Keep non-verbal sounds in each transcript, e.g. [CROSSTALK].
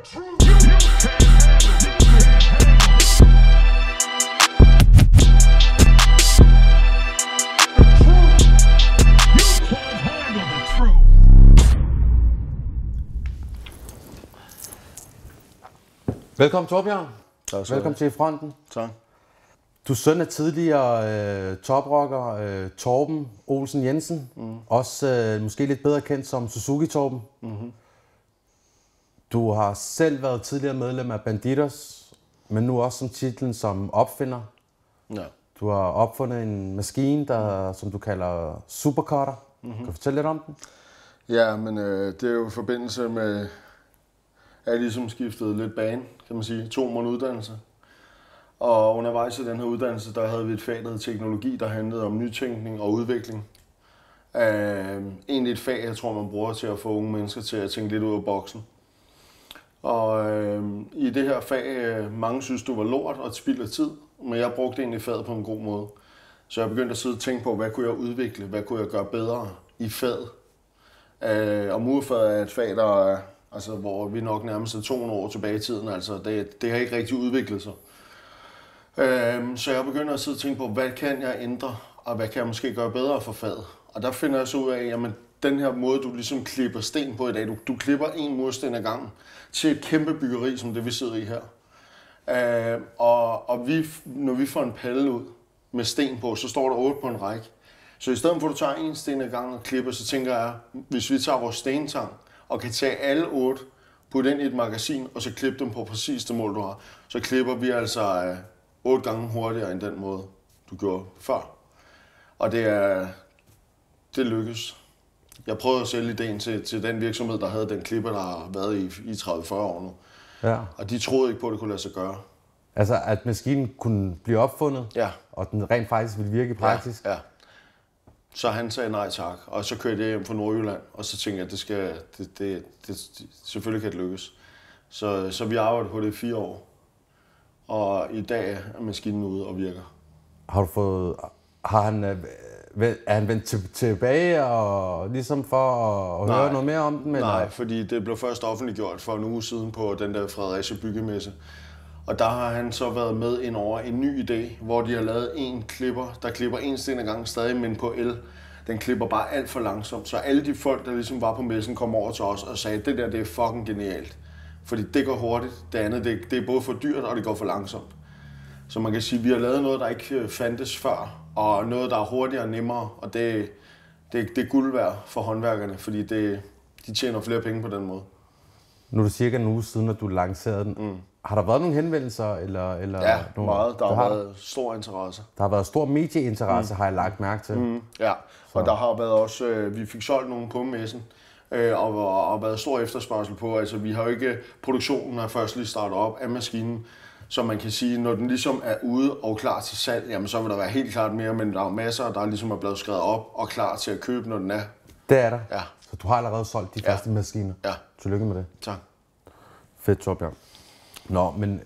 Velkommen Torbjørn. Tak skal Velkommen til fronten. Tak. Du er søn af tidligere øh, toprocker øh, Torben Olsen Jensen. Mm. Også øh, måske lidt bedre kendt som Suzuki Torben. Mm-hmm. Du har selv været tidligere medlem af Banditos, men nu også som titlen som opfinder. Ja. Du har opfundet en maskine, der, som du kalder Supercutter. Mm-hmm. Kan du fortælle lidt om den? Ja, men øh, det er jo i forbindelse med, at jeg ligesom skiftede lidt bane, kan man sige. To måneder uddannelse. Og undervejs i den her uddannelse, der havde vi et fag, der hed teknologi, der handlede om nytænkning og udvikling. Øh, egentlig et fag, jeg tror, man bruger til at få unge mennesker til at tænke lidt ud af boksen. Og øh, i det her fag, øh, mange synes, du var lort og et spild af tid, men jeg brugte egentlig faget på en god måde. Så jeg begyndte at sidde og tænke på, hvad kunne jeg udvikle, hvad kunne jeg gøre bedre i faget. Øh, og murfaget er et fag, der er, altså, hvor vi nok nærmest er 200 år tilbage i tiden. Altså, det, det har ikke rigtig udviklet sig. Øh, så jeg begynder at sidde og tænke på, hvad kan jeg ændre, og hvad kan jeg måske gøre bedre for faget. Og der finder jeg så ud af, jamen den her måde, du ligesom klipper sten på i dag, du, du klipper en mursten ad gangen til et kæmpe byggeri, som det vi sidder i her. Øh, og og vi, når vi får en palle ud med sten på, så står der otte på en række. Så i stedet for at du tager en sten ad gangen og klipper, så tænker jeg, hvis vi tager vores stentang og kan tage alle otte, putte ind i et magasin, og så klippe dem på præcis det mål, du har, så klipper vi altså øh, otte gange hurtigere end den måde, du gjorde før. Og det er, det lykkes. Jeg prøvede at sælge ideen til, til den virksomhed, der havde den klipper, der har været i, i 30-40 år nu. Ja. Og de troede ikke på, at det kunne lade sig gøre. Altså, at maskinen kunne blive opfundet, Ja. og den rent faktisk ville virke i praksis. Ja, ja. Så han sagde nej tak, og så kørte jeg hjem fra Nordjylland, og så tænkte jeg, at det skal, det, det, det, selvfølgelig kan det lykkes. Så, så vi arbejdede på det i fire år, og i dag er maskinen ude og virker. Har du fået... Har han, øh, er han vendt til, tilbage og ligesom for at, at Nej. høre noget mere om den? Eller? Nej, fordi det blev først offentliggjort for en uge siden på den der Fredericia Byggemesse. Og der har han så været med ind over en ny idé, hvor de har lavet en klipper, der klipper en sten ad gangen stadig, men på el. Den klipper bare alt for langsomt. Så alle de folk, der ligesom var på messen, kom over til os og sagde, det der det er fucking genialt. Fordi det går hurtigt, det andet det, det er både for dyrt og det går for langsomt. Så man kan sige, at vi har lavet noget, der ikke øh, fandtes før, og noget, der er hurtigere og nemmere, og det, det, det er guld værd for håndværkerne, fordi det, de tjener flere penge på den måde. Nu er det cirka en uge siden, at du lancerede den. Mm. Har der været nogle henvendelser? Eller, eller Ja, nogle, meget. Der har har, været stor interesse. der har været stor medieinteresse, mm. har jeg lagt mærke til. Mm. Ja, og der har været også, øh, vi fik solgt nogle på messen, øh, og, og, og været stor efterspørgsel på. Altså, vi har jo ikke, produktionen er først lige startet op af maskinen, så man kan sige, når den ligesom er ude og klar til salg, jamen så vil der være helt klart mere, men der er masser, der ligesom er blevet skrevet op og klar til at købe, når den er. Det er der. Ja. Så du har allerede solgt de Ja. første maskiner. Ja. Tillykke med det. Tak. Fedt, Torbjørn. Nå, men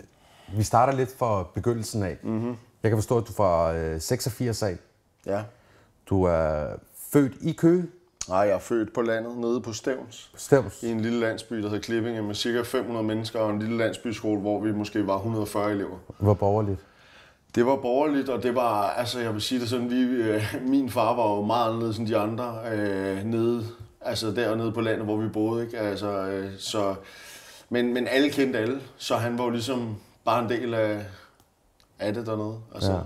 vi starter lidt fra begyndelsen af. Mm-hmm. Jeg kan forstå, at du er fra øh, 86 af. Ja. Du er født i Køge, Nej, jeg er født på landet, nede på Stævns. Stævns. I en lille landsby, der hedder Klippinge, med cirka 500 mennesker og en lille landsbyskole, hvor vi måske var 140 elever. Hvor borgerligt. Det var borgerligt, og det var, altså jeg vil sige det sådan, vi, øh, min far var jo meget anderledes end de andre øh, nede, altså dernede på landet, hvor vi boede, ikke? Altså, øh, så, men, men alle kendte alle, så han var jo ligesom bare en del af, af det dernede. Altså, ja.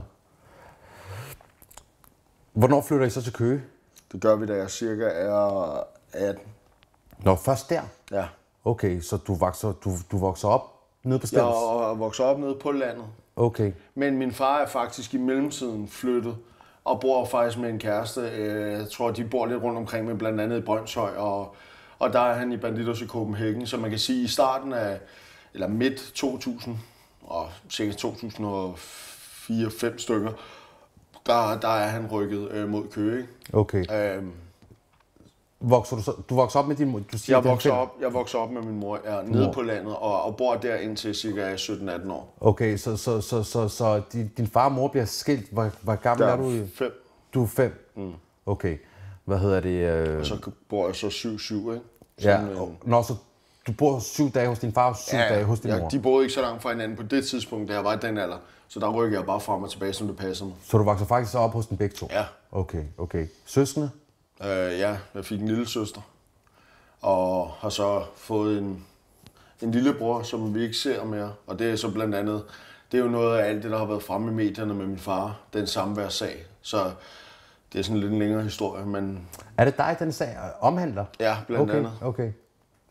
Hvornår flytter I så til Køge? Det gør vi, da jeg cirka er 18. Nå, først der. Ja. Okay, så du vokser, du, du vokser op nede på Jeg Stævns? er vokset op nede på landet, Okay. Men min far er faktisk i mellemtiden flyttet og bor faktisk med en kæreste. Øh, Jeg tror, de bor lidt rundt omkring, men blandt andet i Brøndshøj. Og, og der er han i Banditos i Copenhagen. Så man kan sige, at i starten af, eller midt 2000, og cirka 2004-5 stykker, der, der er han rykket øh, mod Køge. Okay. Øhm, Vokser du, så, du vokser op med din mor? Du siger, jeg, er vokser op, jeg vokser op med min mor ja, nede Mor. på landet, og, og bor der indtil cirka 17-18 år. Okay, så, så, så, så, så din, din far og mor bliver skilt. Hvor, hvor gammel Der er du? i? fem, Du er fem? Mm. Okay. Hvad hedder det? Øh... så bor jeg så 7-7, ikke? Ja, Sådan, øh, og, nå, så du bor syv dage hos din far og syv ja, dage hos din ja, mor. de boede ikke så langt fra hinanden på det tidspunkt, da jeg var i den alder. Så der rykker jeg bare frem og tilbage, som det passer mig. Så du vokser faktisk op hos den begge to? Ja. Okay, okay. Søskende? Øh, ja, jeg fik en lille søster. Og har så fået en, en lillebror, som vi ikke ser mere. Og det er så blandt andet, det er jo noget af alt det, der har været fremme i medierne med min far. Den samværssag. Så det er sådan lidt en længere historie, men Er det dig, den sag omhandler? ja, blandt okay, andet. Okay,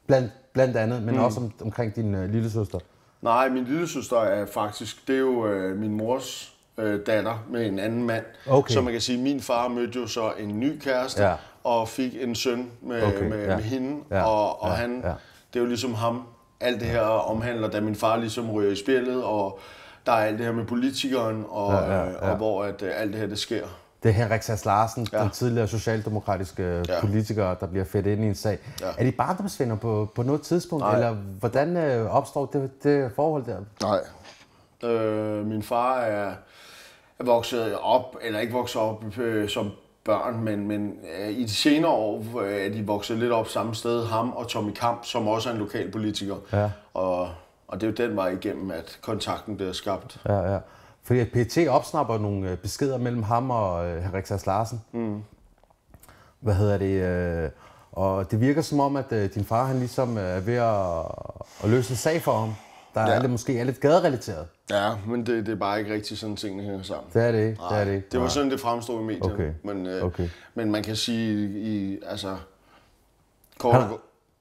blandt, blandt andet, men mm. også om, omkring din øh, lille søster. Nej, min lille søster er faktisk, det er jo øh, min mors øh, datter med en anden mand. Okay. Så man kan sige, at min far mødte jo så en ny kæreste, Ja. og fik en søn med, Okay, med, ja. med hende. Ja, Og, og ja, han, ja. det er jo ligesom ham, alt det her omhandler, da min far ligesom ryger i spillet, og der er alt det her med politikeren, og, Ja, ja, ja. og hvor at, øh, alt det her, det sker. Det er Henrik Sass Larsen, ja. Den tidligere socialdemokratiske ja. Ja. politiker, der bliver fedt ind i en sag. Ja. Er de barndomsvenner på, på noget tidspunkt, Nej. eller hvordan øh, opstår det, det forhold der? Nej. Øh, min far er, er vokset op, eller ikke vokset op øh, som børn, men, men øh, i de senere år øh, er de vokset lidt op samme sted, ham og Tommy Kamp, som også er en lokal politiker. Ja. Og, og det er jo den vej igennem, at kontakten bliver skabt. Ja, ja. Fordi at PT opsnapper nogle øh, beskeder mellem ham og øh, Henrik Sass Larsen. Mm. Hvad hedder det? Øh, og det virker som om, at øh, din far han ligesom øh, er ved at, at løse en sag for ham, der ja. Ja. er lidt, måske er lidt gaderelateret. Ja, men det, det er bare ikke rigtig sådan, tingene hænger sammen. Det er det ikke. Det er det ikke. det var sådan, det fremstod i medierne. Okay. Men, øh, Okay. men man kan sige, i, altså, kort Han,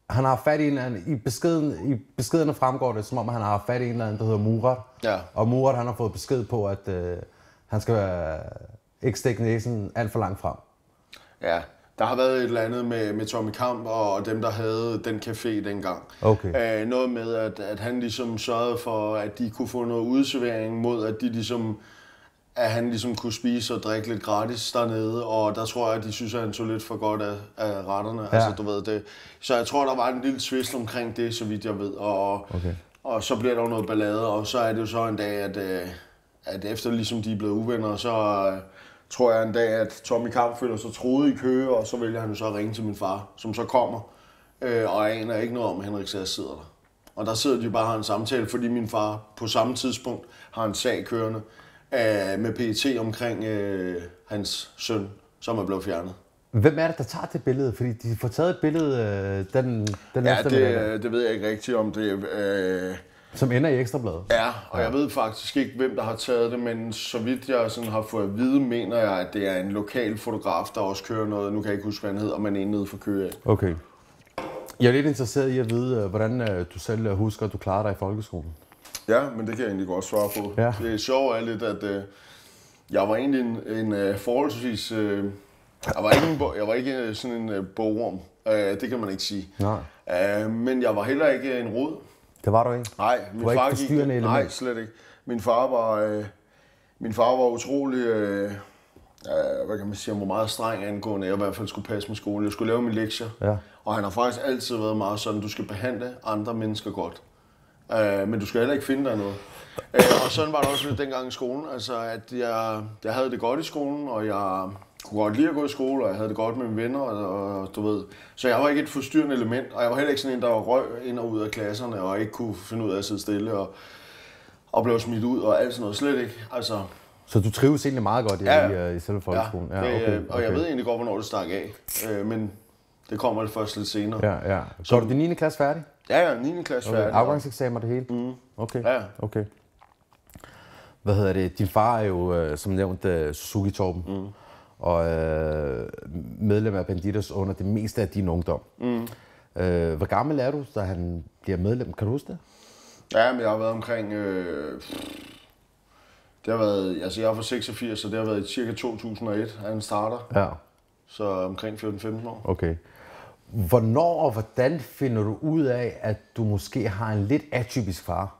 han har fat i en anden, i, beskeden, i beskederne fremgår det, som om han har fat i en eller anden, der hedder Murat. Ja. Og Murat, han har fået besked på, at øh, han skal være, ikke stikke næsen alt for langt frem. Ja, der har været et eller andet med, med Tommy Kamp og dem, der havde den café dengang. Okay. Øh, noget med, at, at han ligesom sørgede for, at de kunne få noget udservering mod, at de ligesom at han ligesom kunne spise og drikke lidt gratis dernede, og der tror jeg, at de synes, at han tog lidt for godt af, af retterne. Ja. Altså, du ved det. Så jeg tror, der var en lille twist omkring det, så vidt jeg ved. Og, Okay. og så bliver der jo noget ballade, og så er det jo så en dag, at, øh, at efter ligesom de er blevet uvenner, så øh, tror jeg en dag, at Tommy Kamp føler sig troet i kø, og så vælger han jo så at ringe til min far, som så kommer, øh, og jeg aner ikke noget om, at Henrik Sass sidder der. Og der sidder de jo bare og har en samtale, fordi min far på samme tidspunkt har en sag kørende øh, med PET omkring øh, hans søn, som er blevet fjernet. Hvem er det, der tager det billede? Fordi de får taget et billede øh, den, den Ja, det, det ved jeg ikke rigtigt om det. Øh, som ender i Ekstrabladet. Ja, og jeg ved faktisk ikke, hvem der har taget det, men så vidt jeg sådan har fået at vide, mener jeg, at det er en lokal fotograf, der også kører noget. Nu kan jeg ikke huske, hvad han hedder, men en nede for Køge. Okay. Jeg er lidt interesseret i at vide, øh, hvordan øh, du selv husker, at du klarer dig i folkeskolen. Ja, men det kan jeg egentlig godt svare på. Ja. Det sjove er lidt, at øh, jeg var egentlig en, en øh, forholdsvis... Øh, jeg var ikke, en, jeg var ikke øh, sådan en øh, bogorm. Øh, det kan man ikke sige. Nej. Øh, men jeg var heller ikke en rod. Det var du ikke? Nej, min var ikke far forstyrrende gik? Nej, slet ikke. Min far var, øh, min far var utrolig, øh, øh, hvad kan man sige, han var meget streng angående, at jeg i hvert fald skulle passe med skole. Jeg skulle lave mine lektier. Ja. Og han har faktisk altid været meget sådan, du skal behandle andre mennesker godt. Øh, men du skal heller ikke finde dig noget. Øh, og sådan var det også lidt dengang i skolen. Altså, at jeg, jeg havde det godt i skolen, og jeg kunne godt lide at gå i skole, og jeg havde det godt med mine venner, og, og du ved. Så jeg var ikke et forstyrrende element, og jeg var heller ikke sådan en, der var røg ind og ud af klasserne, og ikke kunne finde ud af at sidde stille, og, og blev smidt ud, og alt sådan noget. Slet ikke. Altså, Så du trives egentlig meget godt i, Ja, ja. i, i selve folkeskolen? ja, det, okay, og jeg ved egentlig godt, hvornår det stak af. Øh, men det kommer det først lidt senere. Ja, ja. Går du din 9. klasse færdig? Ja, ja, 9. klasse Okay. færdig. Afgangseksamen og det hele? Mm. Okay. Ja. okay. Hvad hedder det? Din far er jo, øh, som nævnt, øh, Suzuki Torben. Mm. Og øh, medlem af Banditos under det meste af din ungdom. Mm. Øh, hvor gammel er du, da han bliver medlem? Kan du huske det? Ja, men jeg har været omkring... Øh, det har været... Altså, jeg er fra 86, så det har været i cirka 2001, at han starter. Ja. Så omkring 14-15 år. Okay. Hvornår og hvordan finder du ud af, at du måske har en lidt atypisk far?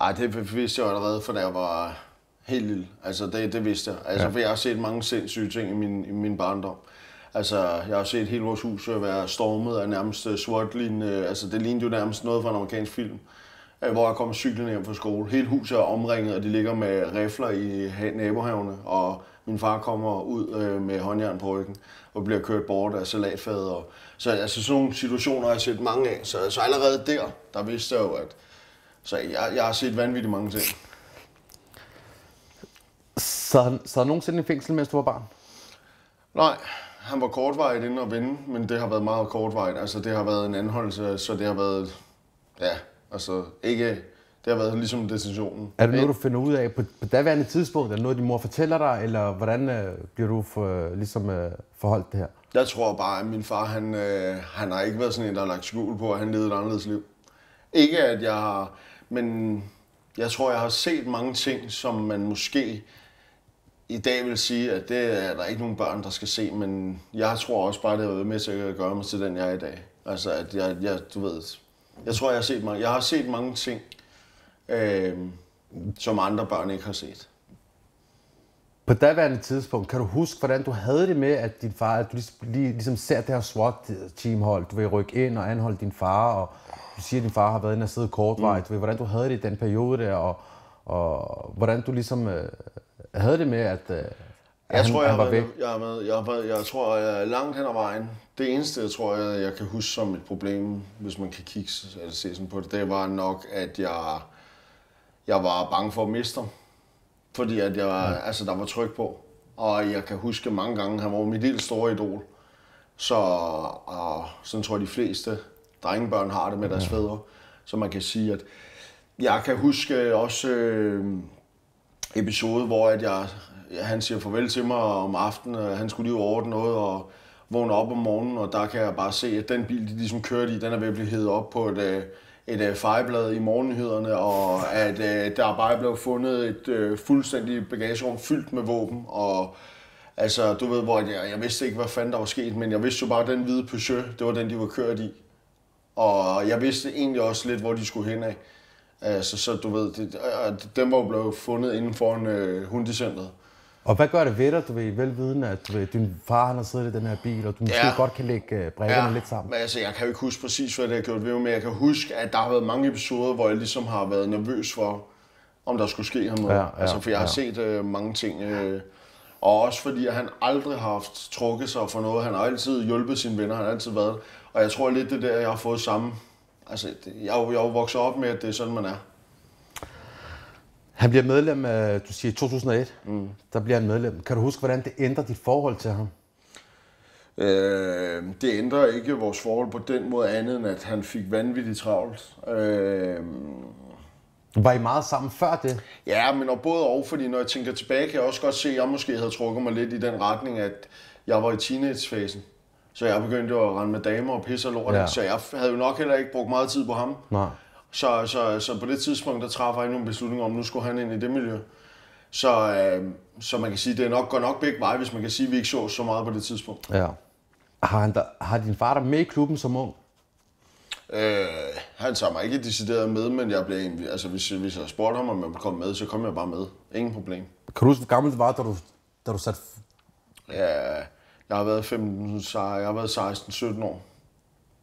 Ej, det vidste jeg allerede, for da jeg var helt lille. Altså, det, det vidste jeg. Altså, Ja. for jeg har set mange sindssyge ting i min, i min barndom. Altså, jeg har set hele vores hus være stormet af nærmest SWAT-lignende... Altså, det lignede jo nærmest noget fra en amerikansk film. øh, hvor jeg kommer cyklende hjem fra skole. Hele huset er omringet, og de ligger med rifler i ha- nabohavene, og min far kommer ud øh, med håndjern på ryggen og bliver kørt bort af salatfadet. Og, så altså, sådan nogle situationer har jeg set mange af. Så, så allerede der, der vidste jeg jo, at så jeg, jeg har set vanvittigt mange ting. Så, så du nogensinde i fængsel, mens du var barn? Nej, han var kortvarigt inde og vinde, men det har været meget kortvarigt. Altså, det har været en anholdelse, så det har været, ja, altså ikke, det har været ligesom detentionen. Er det noget, du finder ud af på, på daværende tidspunkt? Er det noget, din mor fortæller dig, eller hvordan øh, bliver du for, ligesom, øh, forholdt det her? Jeg tror bare, at min far, han, øh, han har ikke været sådan en, der har lagt skjul på, at han levede et anderledes liv. Ikke at jeg har, men jeg tror, jeg har set mange ting, som man måske i dag vil sige, at det er der ikke nogen børn, der skal se, men jeg tror også bare, det har været med til at gøre mig til den, jeg er i dag. Altså, at jeg, jeg du ved, jeg tror, jeg har set mange, jeg har set mange ting, øh, som andre børn ikke har set. På daværende tidspunkt, kan du huske, hvordan du havde det med, at din far, at du ligesom, lige, ligesom ser det her SWAT-teamhold, du vil rykke ind og anholde din far, og du siger, at din far har været inde og sidde kortvejt, mm. du ved, hvordan du havde det i den periode der, og, og hvordan du ligesom øh, havde det med, at, øh, Jeg han, tror, jeg han var væk. jeg, har været, jeg, været, jeg tror, jeg er langt hen ad vejen. Det eneste, jeg tror, jeg, jeg kan huske som et problem, hvis man kan kigge eller se sådan på det, det var nok, at jeg, jeg var bange for at miste ham. Fordi at jeg, ja. altså, der var tryk på. Og jeg kan huske mange gange, han var mit helt store idol. Så og sådan tror jeg, de fleste drengebørn har det med deres fædre. Så man kan sige, at jeg kan huske også øh, episode, hvor at jeg, han siger farvel til mig om aftenen, og han skulle lige ordne noget og vågne op om morgenen, og der kan jeg bare se, at den bil, de ligesom kørte i, den er ved at blive hævet op på et, øh, et øh, fejblad i morgennyhederne, og at øh, der bare blev fundet et øh, fuldstændigt bagagerum fyldt med våben, og altså, du ved, hvor jeg, jeg vidste ikke, hvad fanden der var sket, men jeg vidste jo bare, at den hvide Peugeot, det var den, de var kørt i. Og jeg vidste egentlig også lidt, hvor de skulle hen af. Altså, så du ved, det, øh, den var jo blevet fundet inden for en øh, hundecentret. Og hvad gør det ved dig, du ved, velvidende, at du ved, din far han har siddet i den her bil, og du måske Ja. godt kan lægge øh, brækkerne lidt sammen? men altså, jeg kan jo ikke huske præcis, hvad det har gjort ved mig, men jeg kan huske, at der har været mange episoder, hvor jeg ligesom har været nervøs for, om der skulle ske ham noget. Ja, ja, altså, for jeg har ja. set øh, mange ting. Øh, og også fordi, at han aldrig har haft trukket sig for noget. Han har altid hjulpet sine venner, han har altid været. Og jeg tror lidt, det er der, jeg har fået samme. Altså, jeg jeg er jo vokset op med, at det er sådan, man er. Han bliver medlem, af, du siger 2001, mm. der bliver han medlem. Kan du huske, hvordan det ændrer dit forhold til ham? Øh, det ændrer ikke vores forhold på den måde andet, end at han fik vanvittigt travlt. Øh, Var I meget sammen før det? ja, men og både og, fordi når jeg tænker tilbage, kan jeg også godt se, at jeg måske havde trukket mig lidt i den retning, at jeg var i teenagefasen. Så jeg begyndte at rende med damer og pisse og lort, ja. så jeg havde jo nok heller ikke brugt meget tid på ham. Nej. Så, så, så på det tidspunkt, der træffer jeg nogle beslutninger om, nu skulle han ind i det miljø. Så, øh, så man kan sige, det er nok, går nok begge veje, hvis man kan sige, at vi ikke så så meget på det tidspunkt. Ja. Har, han der, har din far der med i klubben som ung? Øh, han tager mig ikke decideret med, men jeg blev, altså, hvis, hvis jeg spurgte ham, om jeg ville komme med, så kom jeg bare med. Ingen problem. Kan du huske, hvor gammel du var, da du, da du satte... Ja, jeg har været, 15, så jeg har været 16-17 år.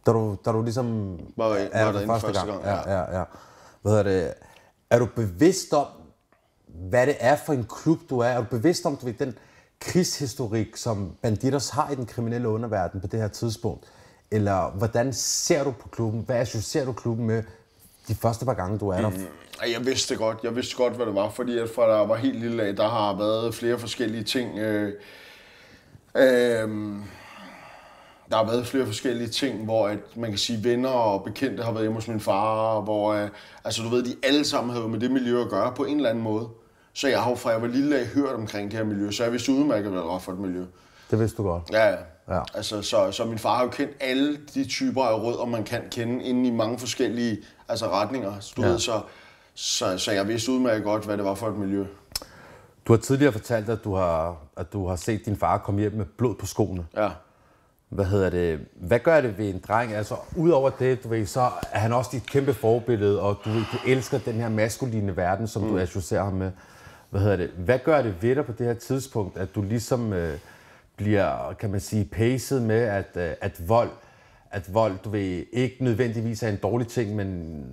Da du, da du ligesom Var- var er der derinde første gang, Ja, ja. ja, ja. Hvad hedder det? Er du bevidst om, hvad det er for en klub, du er? Er du bevidst om, du ved, den krigshistorik, som Banditos har i den kriminelle underverden på det her tidspunkt? Eller hvordan ser du på klubben? Hvad associerer du klubben med de første par gange, du er der? Mm. Jeg vidste godt. Jeg vidste godt, hvad det var, fordi at fra der var helt lille af, der har været flere forskellige ting. Øh, øh, der har været flere forskellige ting, hvor at, man kan sige, venner og bekendte har været hjemme hos min far, hvor øh, altså, du ved, de alle sammen havde med det miljø at gøre på en eller anden måde. Så jeg har jo fra jeg var lille af hørt omkring det her miljø, så jeg vidste udmærket, hvad det var for et miljø. Det vidste du godt. Ja, ja. Ja. Altså, så, så min far har jo kendt alle de typer af rødder, man kan kende inden i mange forskellige altså, retninger. Du Ja. ja. ved, så, så, så jeg vidste udmærket godt, hvad det var for et miljø. Du har tidligere fortalt, at du har, at du har set din far komme hjem med blod på skoene. Ja. Hvad hedder det? Hvad gør det ved en dreng? Altså, udover det, du ved, så er han også dit kæmpe forbillede, og du, du elsker den her maskuline verden, som mm. du associerer ham med. Hvad hedder det? Hvad gør det ved dig på det her tidspunkt, at du ligesom øh, bliver, kan man sige, paced med, at, øh, at vold at vold, du ved, ikke nødvendigvis er en dårlig ting, men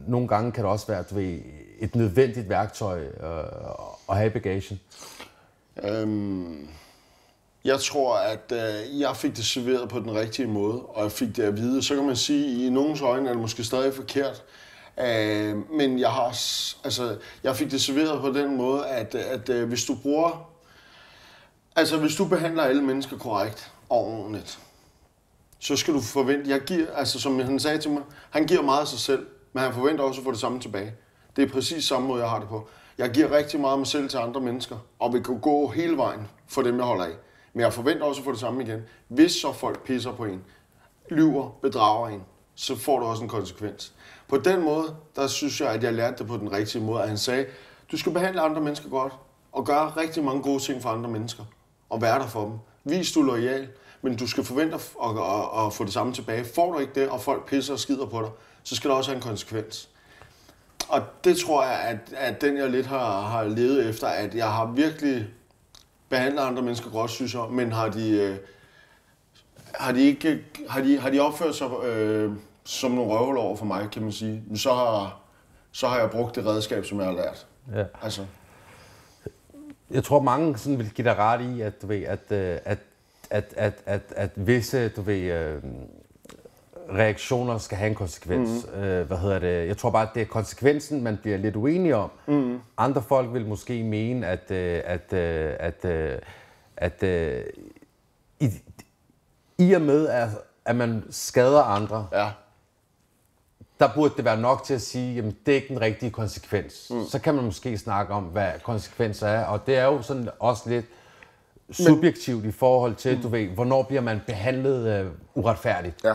nogle gange kan det også være, du ved, et nødvendigt værktøj øh, at have i bagagen? Øhm, jeg tror, at øh, jeg fik det serveret på den rigtige måde, og jeg fik det at vide. Så kan man sige, at i nogens øjne er det måske stadig forkert. Øh, men jeg har, altså, jeg fik det serveret på den måde, at, at øh, hvis du bruger, altså hvis du behandler alle mennesker korrekt og ordentligt, så skal du forvente, jeg giver, altså som han sagde til mig, han giver meget af sig selv, men han forventer også at få det samme tilbage. Det er præcis samme måde, jeg har det på. Jeg giver rigtig meget af mig selv til andre mennesker, og vi kan gå hele vejen for dem, jeg holder af. Men jeg forventer også at få det samme igen. Hvis så folk pisser på en, lyver, bedrager en, så får du også en konsekvens. På den måde, der synes jeg, at jeg lærte det på den rigtige måde, at han sagde, du skal behandle andre mennesker godt, og gøre rigtig mange gode ting for andre mennesker, og være der for dem. Vis du lojal, men du skal forvente at, at, at, at få det samme tilbage. Får du ikke det, og folk pisser og skider på dig, så skal der også have en konsekvens. Og det tror jeg, at, at den jeg lidt har, har levet efter, at jeg har virkelig behandlet andre mennesker godt, synes jeg, men har de, øh, har de, ikke, har de, har de opført sig øh, som nogle røvhul over for mig, kan man sige, så har, så har jeg brugt det redskab, som jeg har lært. Ja. Altså, Jeg tror, mange sådan vil give dig ret i, at, du ved, at, øh, at, at, at, at, at visse du ved, øh, reaktioner skal have en konsekvens. Mm. Øh, hvad hedder det? Jeg tror bare, at det er konsekvensen, man bliver lidt uenig om. Mm. Andre folk vil måske mene, at, øh, at, øh, at, øh, at øh, i, i og med, at, at man skader andre, ja. der burde det være nok til at sige, at det er ikke den rigtige konsekvens. Mm. Så kan man måske snakke om, hvad konsekvenser er, og det er jo sådan også lidt subjektivt i forhold til, mm. du ved, hvornår bliver man behandlet uh, uretfærdigt. Ja.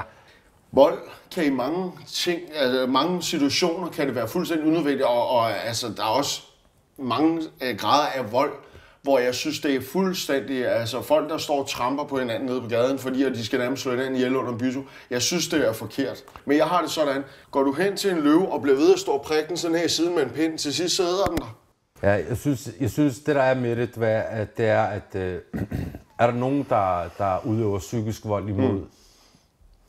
Vold kan i mange ting, altså mange situationer kan det være fuldstændig unødvendigt, og, og altså, der er også mange øh, grader af vold, hvor jeg synes, det er fuldstændig, altså folk, der står og tramper på hinanden nede på gaden, fordi at de skal nærmest slå hinanden ihjel under en byto. Jeg synes, det er forkert. Men jeg har det sådan, går du hen til en løve og bliver ved at stå og prikke den sådan her i siden med en pind, til sidst sidder den der. Ja, jeg synes, jeg synes det der er med det, hvad- at det er, at øh, [CLEARS THROAT] er der nogen, der, der udøver psykisk vold imod mm.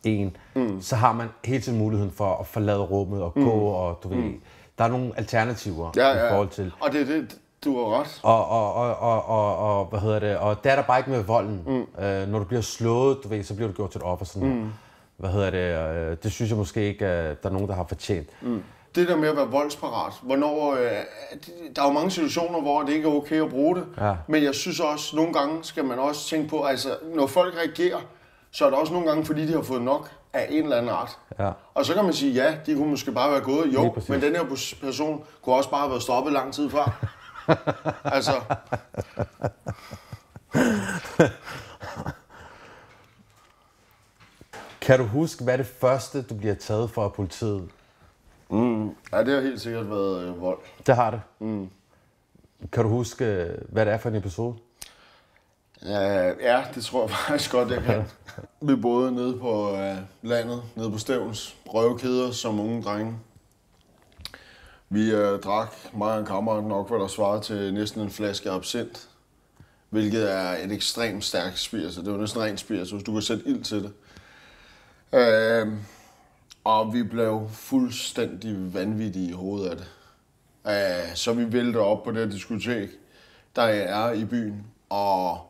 En, mm. så har man hele tiden muligheden for at forlade rummet og gå, mm. og du ved, der er nogle alternativer i forhold til. Og det er det, du har ret. Og, og, og, og, og, og, hvad hedder det, og der er der bare ikke med volden. Mm. Øh, når du bliver slået, du ved, så bliver du gjort til et offer. Sådan, mm. Hvad hedder det, øh, det synes jeg måske ikke, at der er nogen, der har fortjent. Mm. Det der med at være voldsparat, hvornår, øh, der er jo mange situationer, hvor det ikke er okay at bruge det, Ja. men jeg synes også, nogle gange skal man også tænke på, altså når folk reagerer, så er det også nogle gange, fordi de har fået nok af en eller anden art. Ja. Og så kan man sige, ja, de kunne måske bare være gået, jo, men den her pers- person kunne også bare have været stoppet lang tid før. [LAUGHS] altså, Kan du huske, hvad det første, du bliver taget for af politiet? ja, det har helt sikkert været øh, vold. Det har det. Mm. Kan du huske, hvad det er for en episode? Uh, ja, det tror jeg [LAUGHS] faktisk godt, jeg kan. Vi boede nede på uh, landet, nede på Stævns, røvkæder som unge drenge. Vi uh, drak, mig og en kammerat, nok hvad der svarede til næsten en flaske absint. Hvilket er et ekstremt stærkt spiritus. Det var næsten rent spiritus. Du kan sætte ild til det. Uh, og vi blev fuldstændig vanvittige i hovedet af det. Uh, så vi vælter op på det her diskotek, der er i byen. Og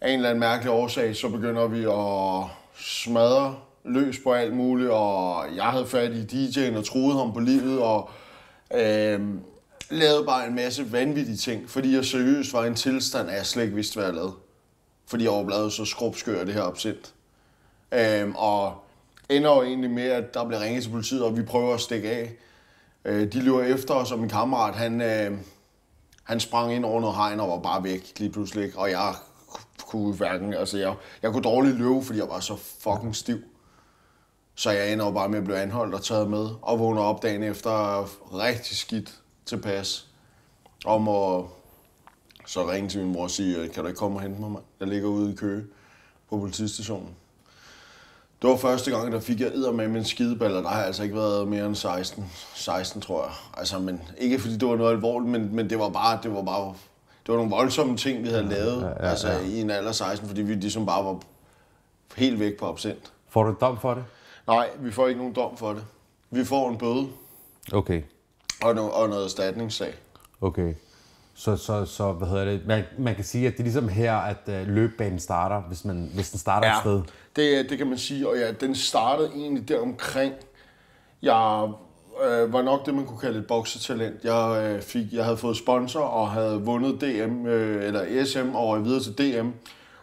af en eller anden mærkelig årsag, så begynder vi at smadre løs på alt muligt, og jeg havde fat i DJ'en og troede ham på livet, og øh, lavede bare en masse vanvittige ting, fordi jeg seriøst var i en tilstand, at jeg slet ikke vidste, hvad jeg lavede. Fordi jeg var blevet så skrubskør det her absint. Øh, og ender jo egentlig med, at der bliver ringet til politiet, og vi prøver at stikke af. Øh, de løber efter os, og min kammerat, han, øh, han sprang ind over noget hegn og var bare væk lige pludselig. Og jeg kunne hverken, altså jeg, jeg kunne dårligt løbe, fordi jeg var så fucking stiv. Så jeg ender jo bare med at blive anholdt og taget med, og vågner op dagen efter rigtig skidt tilpas. Om at så ringe til min mor og sige, øh, kan du ikke komme og hente mig, mand? Jeg ligger ude i Køge på politistationen. Det var første gang, der fik jeg edder med min skideball, og der har jeg altså ikke været mere end 16, 16 tror jeg. Altså, men ikke fordi det var noget alvorligt, men, men det var bare, det var bare, det var nogle voldsomme ting, vi havde lavet, ja, ja, ja. altså i en alder af 16, fordi vi ligesom bare var helt væk på absent. Får du en dom for det? Nej, vi får ikke nogen dom for det. Vi får en bøde Okay, og, no- og noget erstatningssag. okay. Så, så, så hvad hedder det? Man, man kan sige, at det er ligesom her, at øh, løbebanen starter, hvis, man, hvis den starter et sted. det, det kan man sige. Og ja, den startede egentlig der omkring. Jeg øh, var nok det, man kunne kalde et boksetalent. Jeg, øh, fik, jeg havde fået sponsor og havde vundet DM, øh, eller SM og videre til DM.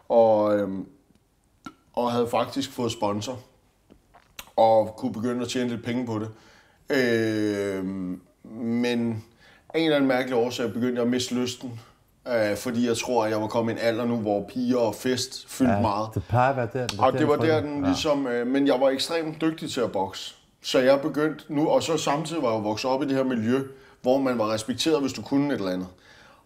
Og, øh, og havde faktisk fået sponsor. Og kunne begynde at tjene lidt penge på det. Øh, men af en eller anden mærkelig årsag begyndte jeg at miste lysten. Øh, fordi jeg tror, at jeg var kommet i en alder nu, hvor piger og fest fyldte ja, meget. det plejer at være der. det Og det var der, den ligesom... Øh, men jeg var ekstremt dygtig til at bokse. Så jeg begyndte nu, og så samtidig var jeg vokset op i det her miljø, hvor man var respekteret, hvis du kunne et eller andet.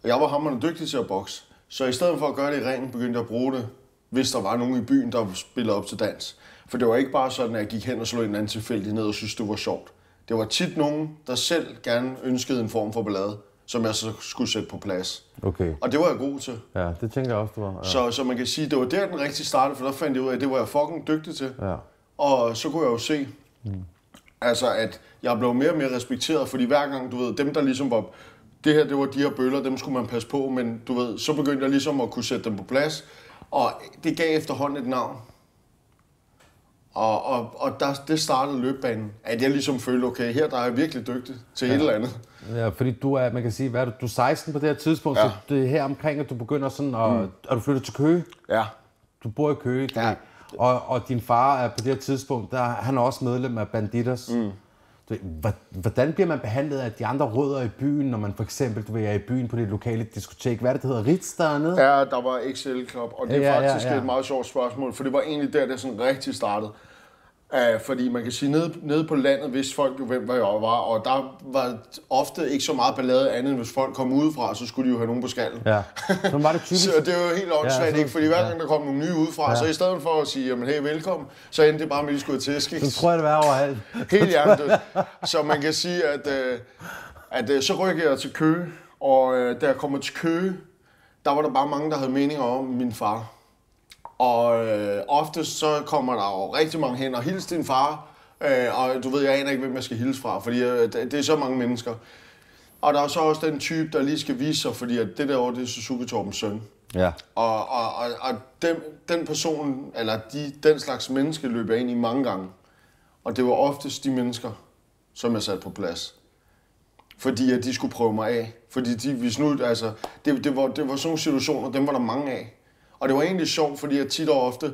Og jeg var hammerende dygtig til at bokse. Så i stedet for at gøre det i ringen, begyndte jeg at bruge det, hvis der var nogen i byen, der spillede op til dans. For det var ikke bare sådan, at jeg gik hen og slog en anden tilfældig ned og synes, det var sjovt. Det var tit nogen, der selv gerne ønskede en form for ballade, som jeg så skulle sætte på plads. Okay, Og det var jeg god til. ja, det tænker jeg også, du var. Ja. Så, så man kan sige, det var der, den rigtig startede, for der fandt jeg ud af, at det var jeg fucking dygtig til. Ja. Og så kunne jeg jo se, mm. Altså at jeg blev mere og mere respekteret, fordi hver gang, du ved, dem der ligesom var, det her, det var de her bøller, dem skulle man passe på, men du ved, så begyndte jeg ligesom at kunne sætte dem på plads, og det gav efterhånden et navn. Og, og, og der, det startede løbebanen, at jeg ligesom følte, okay, her der er jeg virkelig dygtig til ja. et eller andet. Ja, fordi du er, man kan sige, hvad er du, du er 16 på det her tidspunkt, ja. Så det er her omkring, at du begynder sådan at, mm. er du flyttet til Køge? Ja. Du bor i Køge, Ja. Og, og din far er på det her tidspunkt, der, han er også medlem af Banditers. Mm. Du, ved, hvor- hvordan bliver man behandlet af de andre rødder i byen, når man for eksempel du ved, er i byen på det lokale diskotek? Hvad er det, det hedder? Ritz dernede? Ja, der var XL Club, og det er Ja, ja, faktisk ja. et meget sjovt spørgsmål, for det var egentlig der, det sådan rigtig startede. Uh, fordi man kan sige, nede, nede på landet vidste folk jo, hvem jeg var, og der var ofte ikke så meget ballade andet, end hvis folk kom udefra, så skulle de jo have nogen på skallen. Ja, så var det [LAUGHS] typisk. Så det er jo helt åndssvagt, Ja, så- ikke? Fordi hver gang der kom nogle nye udefra, ja. så i stedet for at sige, jamen hey, velkommen, så endte det bare med, at de skulle have tæsk? Så tror jeg, det var overalt. [LAUGHS] Helt hjertet. Så man kan sige, at, øh, at øh, så rykker jeg til Køge, og øh, da jeg kommer til Køge, der var der bare mange, der havde meninger om min far. Og øh, ofte så kommer der jo rigtig mange hen og hils din far, øh, og du ved, jeg aner ikke, hvem jeg skal hilse fra, fordi øh, det, det er så mange mennesker. Og der er så også den type, der lige skal vise sig, fordi at det derovre, det er Suzuki Torbens søn. Ja, Og, og, og, og den, den person, eller de, den slags menneske, løb jeg ind i mange gange. Og det var oftest de mennesker, som jeg satte på plads. Fordi at de skulle prøve mig af. Fordi de, hvis nu, altså, det, det, var, det var sådan nogle situationer, dem var der mange af. Og det var egentlig sjovt, fordi jeg tit og ofte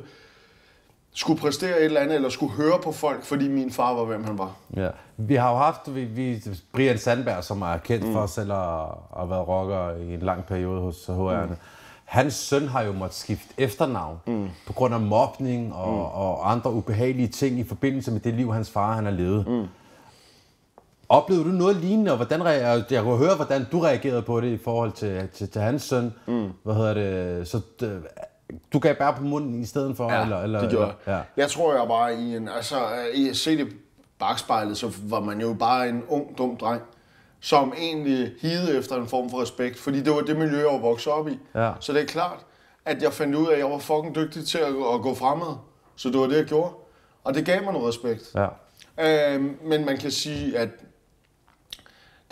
skulle præstere et eller andet, eller skulle høre på folk, fordi min far var, hvem han var. ja. Vi har jo haft vi, vi, Brian Sandberg, som er kendt mm. for selv at have været rocker i en lang periode hos HR'erne. Mm. Hans søn har jo måttet skifte efternavn mm. på grund af mobning og, mm. og andre ubehagelige ting i forbindelse med det liv, hans far han har levet. Mm. Oplevede du noget lignende, og hvordan rea- jeg kunne høre, hvordan du reagerede på det i forhold til, til, til hans søn. Mm. Hvad hedder det? Så øh, du gav bare på munden i stedet for? eller, eller, det gjorde jeg. eller, ja. Jeg tror, jeg var i en... Altså, i at se det bagspejlet, så var man jo bare en ung, dum dreng, som egentlig hide efter en form for respekt, fordi det var det miljø, jeg var vokset op i. Ja. Så det er klart, at jeg fandt ud af, at jeg var fucking dygtig til at, at gå fremad. Så det var det, jeg gjorde. Og det gav mig noget respekt. ja. Øhm, men man kan sige, at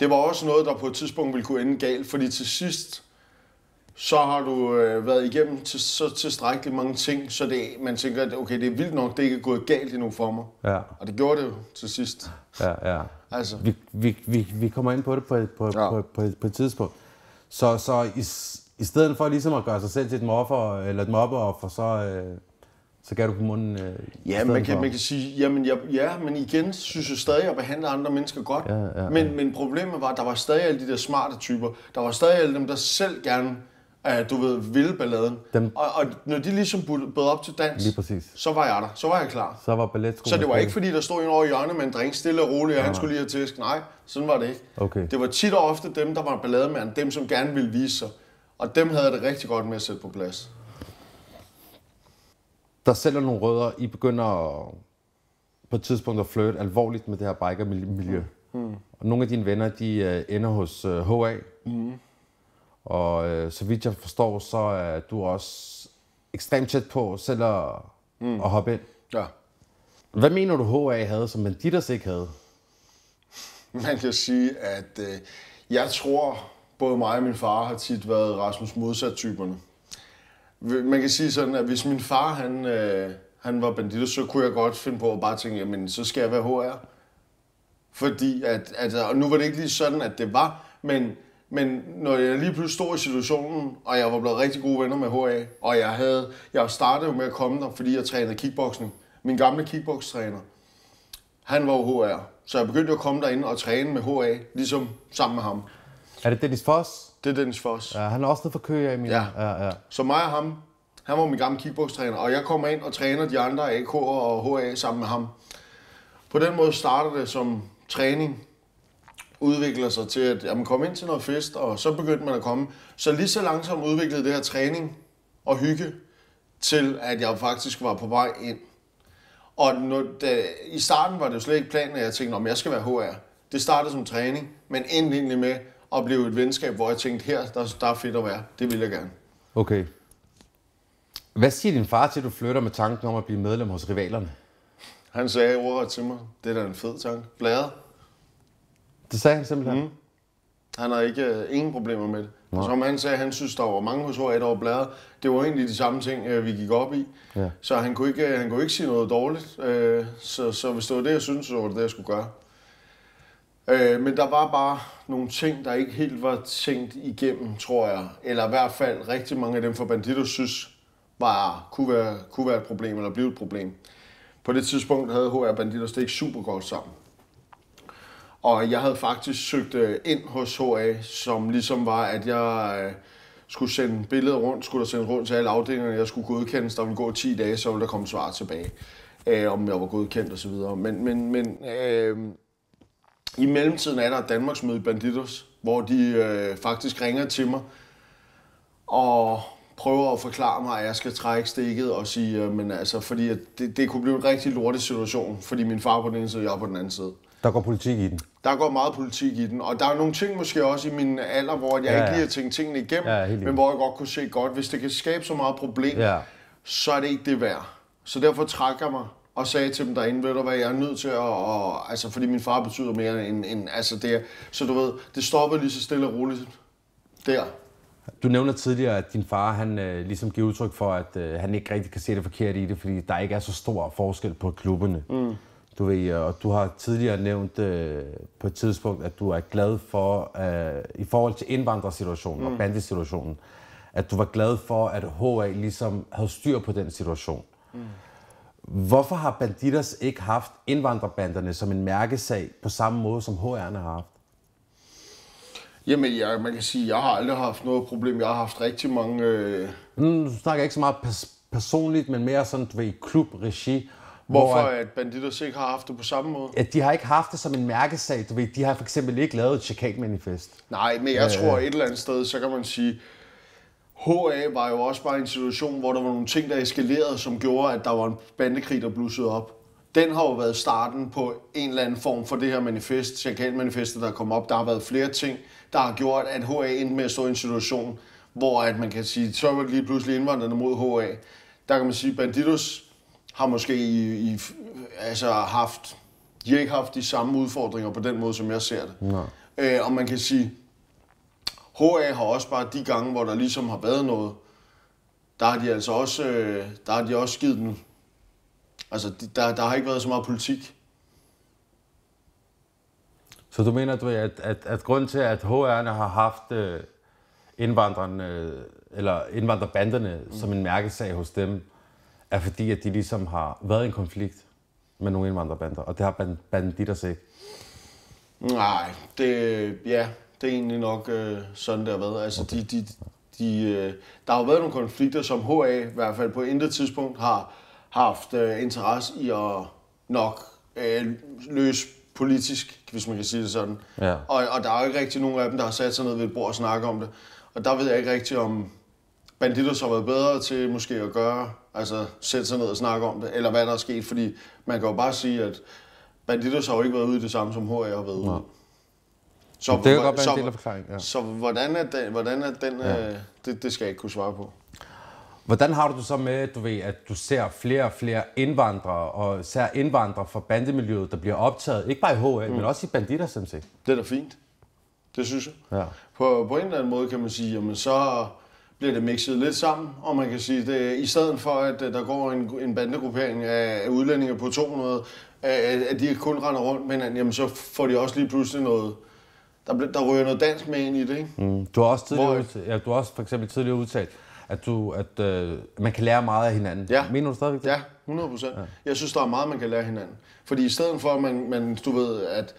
det var også noget, der på et tidspunkt ville kunne ende galt, fordi til sidst, så har du øh, været igennem til, så tilstrækkeligt mange ting, så det, man tænker, at okay, det er vildt nok, det ikke er gået galt endnu for mig. Ja, Og det gjorde det jo til sidst. ja, ja. Altså, Vi, vi, vi, vi kommer ind på det på et, på, ja. På, på, på et tidspunkt. Så, så i, i stedet for ligesom at gøre sig selv til et mobber, eller et mobberoffer, så, øh, så gav du på munden øh, ja, man kan, for. man kan sige, jamen, jeg, ja, men igen synes jeg stadig, at jeg behandler andre mennesker godt. Ja, ja, men, men problemet var, at der var stadig alle de der smarte typer. Der var stadig alle dem, der selv gerne, uh, du ved, ville balladen. Dem- Og, og når de ligesom bød op til dans, Lige præcis. så var jeg der. Så var jeg klar. Så var balletskolen... Så det var ikke fordi, der stod en over i hjørnet med en drink stille og roligt, og han skulle lige have tæsk. Nej, sådan var det ikke. Okay. Det var tit og ofte dem, der var ballademænd, dem som gerne ville vise sig. Og dem havde det rigtig godt med at sætte på plads. Der sælger nogle rødder, I begynder at, på et tidspunkt at flirte alvorligt med det her biker-miljø. Mm. Og nogle af dine venner, de øh, ender hos øh, HA. Mm. Og øh, så vidt jeg forstår, så er du også ekstremt tæt på selv at, mm. at hoppe ind. Ja. Hvad mener du, HA havde, som Banditas ikke havde? Man kan sige, at øh, jeg tror, både mig og min far har tit været Rasmus modsat-typerne. Man kan sige sådan, at hvis min far han, øh, han var bandit, så kunne jeg godt finde på at bare tænke, jamen så skal jeg være HR. Fordi at, altså, og nu var det ikke lige sådan, at det var, men, men når jeg lige pludselig stod i situationen, og jeg var blevet rigtig gode venner med HA, og jeg havde, jeg startede jo med at komme der, fordi jeg trænede kickboxing. Min gamle kickbox-træner, han var jo HR. Så jeg begyndte at komme derinde og træne med HA, ligesom sammen med ham. Er det Dennis Foss? Det er Dennis Foss. Ja, han er også nede for Køge, Emil. Ja. ja, ja. Så mig og ham, han var min gamle kickbox-træner, og jeg kommer ind og træner de andre AK'er og HA sammen med ham. På den måde starter det som træning, udvikler sig til, at jamen, komme ind til noget fest, og så begyndte man at komme. Så lige så langsomt udviklede det her træning og hygge, til at jeg faktisk var på vej ind. Og når, da, i starten var det jo slet ikke planen, at jeg tænkte, om jeg skal være HR. Det startede som træning, men endte egentlig med blive et venskab, hvor jeg tænkte, her der, der er fedt at være. Det vil jeg gerne. Okay. Hvad siger din far til, at du flytter med tanken om at blive medlem hos rivalerne? Han sagde ordret til mig, det er da en fed tanke. Blæret. Det sagde han simpelthen? Mm. Han har ikke øh, ingen problemer med det. Ja. Som han sagde, han synes, der var mange hos HR, der var blæret. Det var egentlig de samme ting, øh, vi gik op i. Ja. Så han kunne, ikke, han kunne ikke sige noget dårligt. Øh, så, så hvis det var det, jeg synes, så var det det, jeg skulle gøre. Øh, men der var bare nogle ting, der ikke helt var tænkt igennem, tror jeg. Eller i hvert fald rigtig mange af dem fra Banditos synes, var, kunne, være, kunne være et problem, eller blive et problem. På det tidspunkt havde HR Banditos det ikke super godt sammen. Og jeg havde faktisk søgt øh, ind hos HA, som ligesom var, at jeg øh, skulle sende billeder rundt, skulle der sende rundt til alle afdelingerne, jeg skulle godkendes, der ville gå 10 dage, så ville der komme svar tilbage, øh, om jeg var godkendt og så videre. Men, men, men øh, i mellemtiden er der Danmarks møde Banditos, hvor de øh, faktisk ringer til mig og prøver at forklare mig, at jeg skal trække stikket og sige, øh, men altså, fordi at det, det kunne blive en rigtig lortig situation, fordi min far på den ene side, og jeg på den anden side. Der går politik i den. Der går meget politik i den, og der er nogle ting måske også i min alder, hvor jeg Ja, ikke lige har tænkt tingene igennem, Ja, men hvor jeg godt kunne se godt, hvis det kan skabe så meget problem, Ja. så er det ikke det værd. Så derfor trækker jeg mig og sagde til dem derinde, ved du hvad, jeg er nødt til at, og, altså fordi min far betyder mere end, end altså det, så du ved, det stoppede lige så stille og roligt der. Du nævner tidligere, at din far han, øh, ligesom giver udtryk for, at øh, han ikke rigtig kan se det forkert i det, fordi der ikke er så stor forskel på klubberne. Mm. Du ved, øh, og du har tidligere nævnt øh, på et tidspunkt, at du er glad for, øh, i forhold til indvandrersituationen mm. og bandesituationen, at du var glad for, at HA ligesom havde styr på den situation. Mm. Hvorfor har Banditas ikke haft indvandrerbanderne som en mærkesag på samme måde, som HR'erne har haft? Jamen, jeg, man kan sige, jeg har aldrig haft noget problem. Jeg har haft rigtig mange... Øh, Nu snakker jeg ikke så meget pers- personligt, men mere sådan, du ved, klubregi. hvorfor Hvor, at, Banditos ikke har haft det på samme måde. at de har ikke haft det som en mærkesag. Du ved, de har for eksempel ikke lavet et chikanmanifest. Nej, men jeg tror et eller andet sted, så kan man sige, HA var jo også bare en situation, hvor der var nogle ting, der eskalerede, som gjorde, at der var en bandekrig, der blussede op. Den har jo været starten på en eller anden form for det her manifest, Chakalmanifestet, der kom op. Der har været flere ting, der har gjort, at HA endte med at stå i en situation, hvor at man kan sige, så var det lige pludselig indvandrerne mod HA. Der kan man sige, Banditos har måske i, i, altså haft, de har ikke haft de samme udfordringer på den måde, som jeg ser det. Nej. Øh, og man kan sige, HA har også bare de gange, hvor der ligesom har været noget, der har de altså også, øh, der har de også givet den, altså de, der, der har ikke været så meget politik. Så du mener, du at, at, at grunden til, at HR'erne har haft øh, indvandrerne, øh, eller indvandrerbanderne mm. som en mærkesag hos dem, er fordi, at de ligesom har været i en konflikt med nogle indvandrerbander, og det har band- banditter ikke. Nej, det, ja, det er egentlig nok øh, sådan, det har været. Altså, de, de, de, øh, der har jo været nogle konflikter, som HA i hvert fald på intet tidspunkt har haft øh, interesse i at nok øh, løse politisk, hvis man kan sige det sådan. Ja. Og, og der er jo ikke rigtig nogen af dem, der har sat sig ned ved et bord og snakket om det. Og der ved jeg ikke rigtig, om Banditos har været bedre til måske at gøre, altså sætte sig ned og snakke om det, eller hvad der er sket, fordi man kan jo bare sige, at Banditos har jo ikke været ude i det samme, som HA har været ude. Så, Det kan hvor- godt være en del af forklaringen, ja. Så hvordan er den, hvordan er den Ja. øh, det, det skal jeg ikke kunne svare på. Hvordan har du det så med, du ved, at du ser flere og flere indvandrere, og især indvandrere fra bandemiljøet, der bliver optaget, ikke bare i HA, mm. men også i Banditter, som set? Det er da fint. Det synes jeg. Ja. På, på en eller anden måde kan man sige, jamen så bliver det mixet lidt sammen, og man kan sige, det, i stedet for at øh, der går en, en bandegruppering af, udlændinge på 200, at, at de kun render rundt med hinanden, jamen så får de også lige pludselig noget, der, der ryger noget dansk med ind i det, ikke? Mm. Du har også tidligere, Hvor- udtalt, ja, du har også for eksempel tidligere udtalt, at, du, at øh, man kan lære meget af hinanden. Ja. Mener du stadigvæk det? Ja, 100 procent. Ja. Jeg synes, der er meget, man kan lære hinanden. Fordi i stedet for, at man, man, du ved, at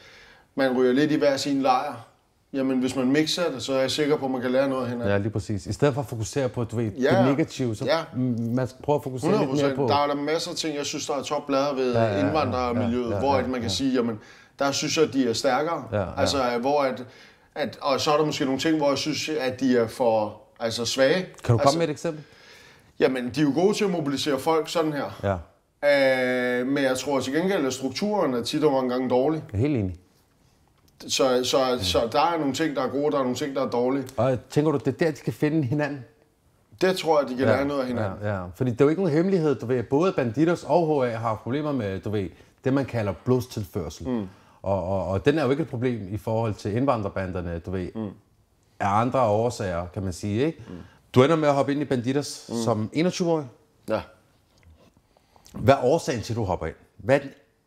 man ryger lidt i hver sin lejr, jamen hvis man mixer det, så er jeg sikker på, at man kan lære noget af hinanden. Ja, lige præcis. I stedet for at fokusere på du ved, Ja. det negative, så Ja. man skal prøve at fokusere 100 lidt mere på... Der er der masser af ting, jeg synes, der er topblader ved Ja, ja, ja, ja, ja, indvandrermiljøet, ja, ja, hvor at man kan ja. sige, jamen, der synes jeg, at de er stærkere. Ja, ja. Altså, hvor at, at, og så er der måske nogle ting, hvor jeg synes, at de er for altså, svage. Kan du komme altså, med et eksempel? Jamen, de er jo gode til at mobilisere folk sådan her. Ja, Øh, men jeg tror til gengæld, at strukturen er tit og mange gange dårlig. jeg er helt enig. Så, så, så der er nogle ting, der er gode, der er nogle ting, der er dårlige. Og tænker du, det er der, de skal finde hinanden? Det tror jeg, de kan ja, lære noget af hinanden. Ja, ja. Fordi det er jo ikke nogen hemmelighed, du ved, både Banditos og HA har problemer med, du ved, det man kalder blodstilførsel. Mm. Og, og, og den er jo ikke et problem i forhold til indvandrerbanderne, du ved, mm. af andre årsager, kan man sige, ikke? Mm. Du ender med at hoppe ind i Banditos mm. som 21-årig. Ja. Hvad er årsagen til, at du hopper ind? Hvad er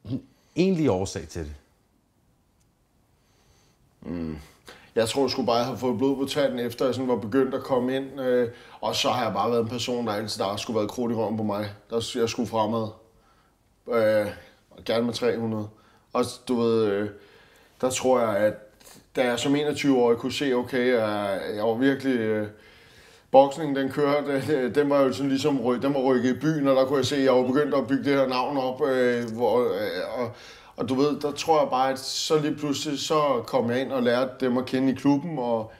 den egentlige årsag til det? Jeg tror sgu bare, jeg har fået blod på tanden, efter jeg sådan var begyndt at komme ind. Øh, og så har jeg bare været en person, der altid der har skulle været krudt i røven på mig. Der, jeg skulle fremad. Øh, og gerne med 300. Og du ved, øh, der tror jeg, at da jeg som 21-årig kunne se, okay, jeg, jeg var virkelig... Øh, boksningen, den kørte, [LAUGHS] den var jo sådan ligesom ry, den var rykket i byen, og der kunne jeg se, at jeg var begyndt at bygge det her navn op, øh, hvor, øh, og, og du ved, der tror jeg bare, at så lige pludselig, så kom jeg ind og lærte dem at kende i klubben, og,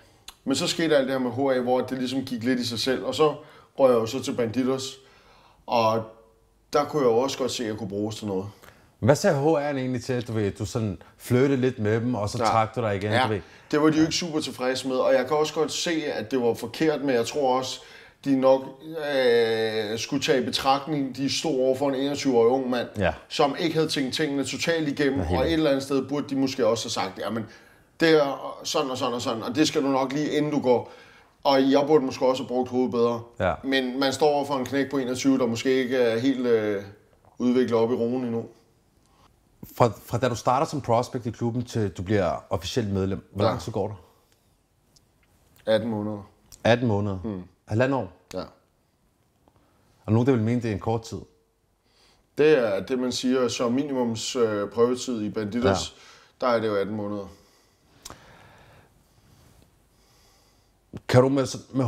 men så skete alt det her med HA, hvor det ligesom gik lidt i sig selv, og så røg jeg jo så til Banditos, og der kunne jeg jo også godt se, at jeg kunne bruges til noget. Hvad sagde HR'en egentlig til, at du, ved, du sådan flirtede lidt med dem, og så ja. trak du dig igen? Ja, Du ved? det var de jo ikke super tilfredse med, og jeg kan også godt se, at det var forkert, men jeg tror også, de nok øh, skulle tage i betragtning, de stod over for en 21-årig ung mand, Ja. som ikke havde tænkt tingene totalt igennem, og et eller andet sted burde de måske også have sagt, jamen, det er sådan og sådan og sådan, og det skal du nok lige inden du går. Og jeg burde måske også have brugt hovedet bedre. Ja. Men man står over for en knæk på 21, der måske ikke er helt øh, udviklet op i roen endnu. Fra, fra da du starter som prospect i klubben, til du bliver officielt medlem, hvor Ja. lang tid går der? 18 måneder. 18 måneder. Mm. Halvandet år. Ja. Og nogen, der vil mene, det er en kort tid. Det er det, man siger som minimums øh, prøvetid i Banditos. Ja. Der er det jo 18 måneder. Kan du med, med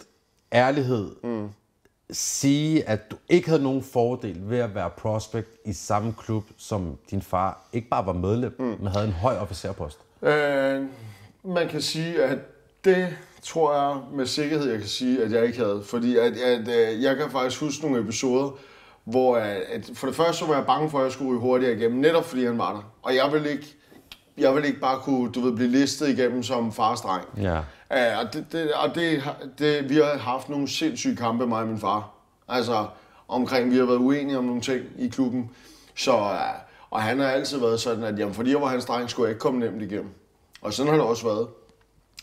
100% ærlighed mm. Sige, at du ikke havde nogen fordel ved at være prospect i samme klub, som din far ikke bare var medlem, mm. men havde en høj officerpost? Øh, man kan sige, at det tror jeg med sikkerhed, jeg kan sige, at jeg ikke havde. Fordi at, at, øh, jeg kan faktisk huske nogle episoder, hvor at, at for det første så var jeg bange for, at jeg skulle ryge hurtigere igennem, netop fordi han var der. Og jeg ville ikke, jeg ville ikke bare kunne du ved, blive listet igennem som farsdreng. Ja. Ja, og, det, det, og det, det, vi har haft nogle sindssyge kampe, mig og min far. Altså, omkring, vi har været uenige om nogle ting i klubben. Så, ja, og han har altid været sådan, at jamen, fordi jeg var hans dreng, skulle jeg ikke komme nemt igennem. Og sådan har det også været.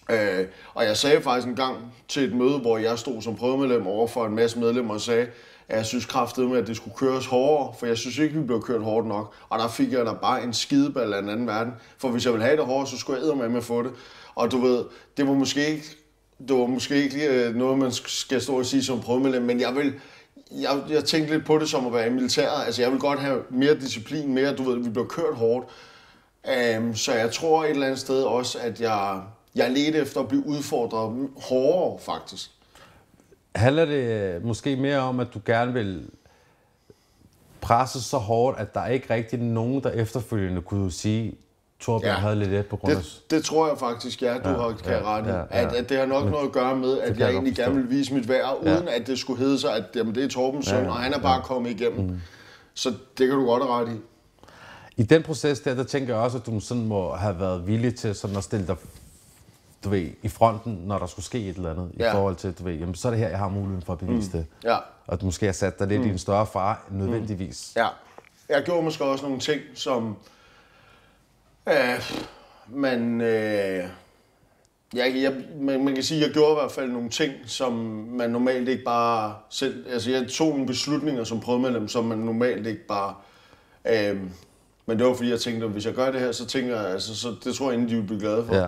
Øh, og jeg sagde faktisk en gang til et møde, hvor jeg stod som prøvemedlem over for en masse medlemmer og sagde, at jeg synes kraftedeme med, at det skulle køres hårdere, for jeg synes ikke, vi blev kørt hårdt nok. Og der fik jeg da bare en skideball af en anden verden. For hvis jeg ville have det hårdere, så skulle jeg med med at få det. Og du ved, det var måske ikke, det var måske ikke øh, noget, man skal stå og sige som prøvemedlem, men jeg vil, jeg, jeg tænkte lidt på det som at være i militæret. Altså, jeg vil godt have mere disciplin, mere, du ved, vi blev kørt hårdt. Um, så jeg tror et eller andet sted også, at jeg, jeg ledte efter at blive udfordret hårdere, faktisk. Handler det måske mere om, at du gerne vil presse så hårdt, at der ikke rigtig er nogen, der efterfølgende kunne sige, Torbjørn ja. havde lidt et på grund af... Det, det tror jeg faktisk, ja, du ja, har kan ja, ret i. ja, ja. At, at det har nok Men- noget at gøre med, at jeg egentlig gerne vil vise mit værd, uden at det skulle hedde sig, at jamen, det er Torbens søn, Ja, ja, og han er bare kommet igennem. Mm. Så det kan du godt have ret i. I den proces der, der tænker jeg også, at du sådan må have været villig til sådan at stille dig du ved, i fronten, når der skulle ske et eller andet, ja. I forhold til, du ved, jamen, så er det her, jeg har muligheden for at bevise mm. det. Ja. Og du måske har sat dig lidt mm. i en større fare, end nødvendigvis. Ja. Jeg gjorde måske også nogle ting, som øh, man, øh, jeg, jeg, man, man kan sige, jeg gjorde i hvert fald nogle ting, som man normalt ikke bare selv, altså jeg tog nogle beslutninger som prøvemedlem, som man normalt ikke bare, øh, men det var fordi jeg tænkte, at hvis jeg gør det her, så tænker jeg, altså, så, det tror jeg inden de vil blive glade for. Ja.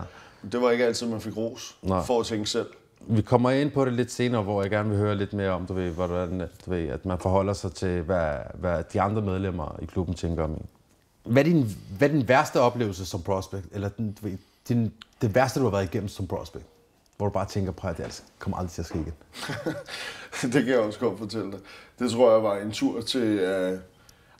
Det var ikke altid, man fik ros Nej. for at tænke selv. Vi kommer ind på det lidt senere, hvor jeg gerne vil høre lidt mere om, du ved, hvordan, du ved, at man forholder sig til, hvad, hvad de andre medlemmer i klubben tænker om en. Hvad er din, hvad er din værste oplevelse som prospect? Eller den, du ved, din, det værste, du har været igennem som prospect? Hvor du bare tænker på, at det altså kommer aldrig til at ske igen. [LAUGHS] det kan jeg også godt fortælle dig. Det tror jeg var en tur til... Øh,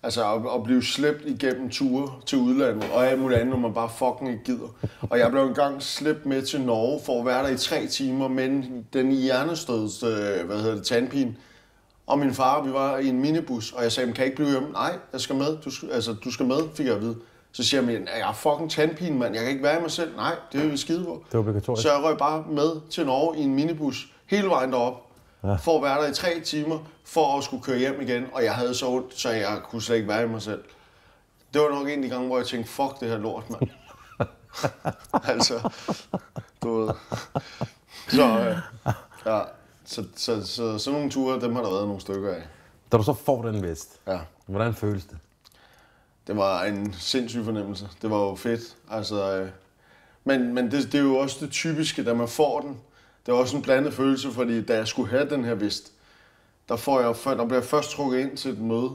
altså at, at blive slæbt igennem ture til udlandet, og alt muligt andet, når man bare fucking ikke gider. Og jeg blev engang slæbt med til Norge for at være der i tre timer, men den hjernestøds, øh, hvad hedder det, tandpine. Og min far, vi var i en minibus, og jeg sagde, "Men kan jeg ikke blive hjemme? Nej, jeg skal med. Du skal, altså, du skal med, fik jeg at vide. Så siger jeg, jeg har fucking tandpine, mand. Jeg kan ikke være i mig selv. Nej, det er vi skide på. Det er obligatorisk. Så jeg røg bare med til Norge i en minibus, hele vejen derop, ja. for at være der i tre timer, for at skulle køre hjem igen. Og jeg havde så ondt, så jeg kunne slet ikke være i mig selv. Det var nok en af de gange, hvor jeg tænkte, fuck det her lort, mand. [LAUGHS] altså, du ved. Så, øh, ja, så, så, så, så, sådan nogle ture, dem har der været nogle stykker af. Da du så får den vest, Ja. hvordan føles det? Det var en sindssyg fornemmelse. Det var jo fedt. Altså, øh, men men det, det er jo også det typiske, da man får den. Det er også en blandet følelse, fordi da jeg skulle have den her vist, der, får jeg, der bliver jeg først trukket ind til et møde,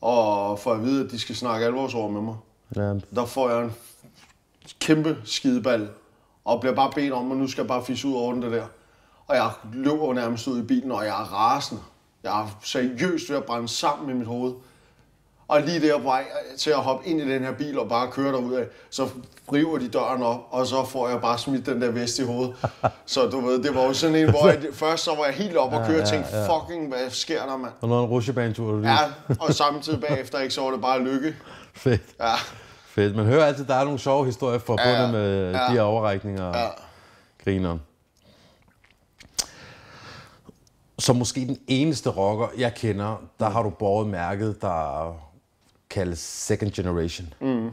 og får at vide, at de skal snakke alvorsord med mig. Ja, Der får jeg en kæmpe skideball, og bliver bare bedt om, at nu skal jeg bare fisse ud over den det der. Og jeg løber nærmest ud i bilen, og jeg er rasende. Jeg er seriøst ved at brænde sammen i mit hoved. Og lige der på vej til at hoppe ind i den her bil og bare køre derud af, så river de døren op, og så får jeg bare smidt den der vest i hovedet. [LAUGHS] Så du ved, det var jo sådan en, hvor jeg, først så var jeg helt op og køre og tænkte, fucking, hvad sker der, mand? og noget en rusjebanetur, du lige. Ja, og samtidig bagefter, ikke, så var det bare lykke. [LAUGHS] Fedt. Ja, Fedt. Man hører altid, at der er nogle sjove historier forbundet Ja, med ja. de her overrækninger og ja. griner. Som måske den eneste rocker, jeg kender, der har du båret mærket, der kaldes Second Generation. Mm.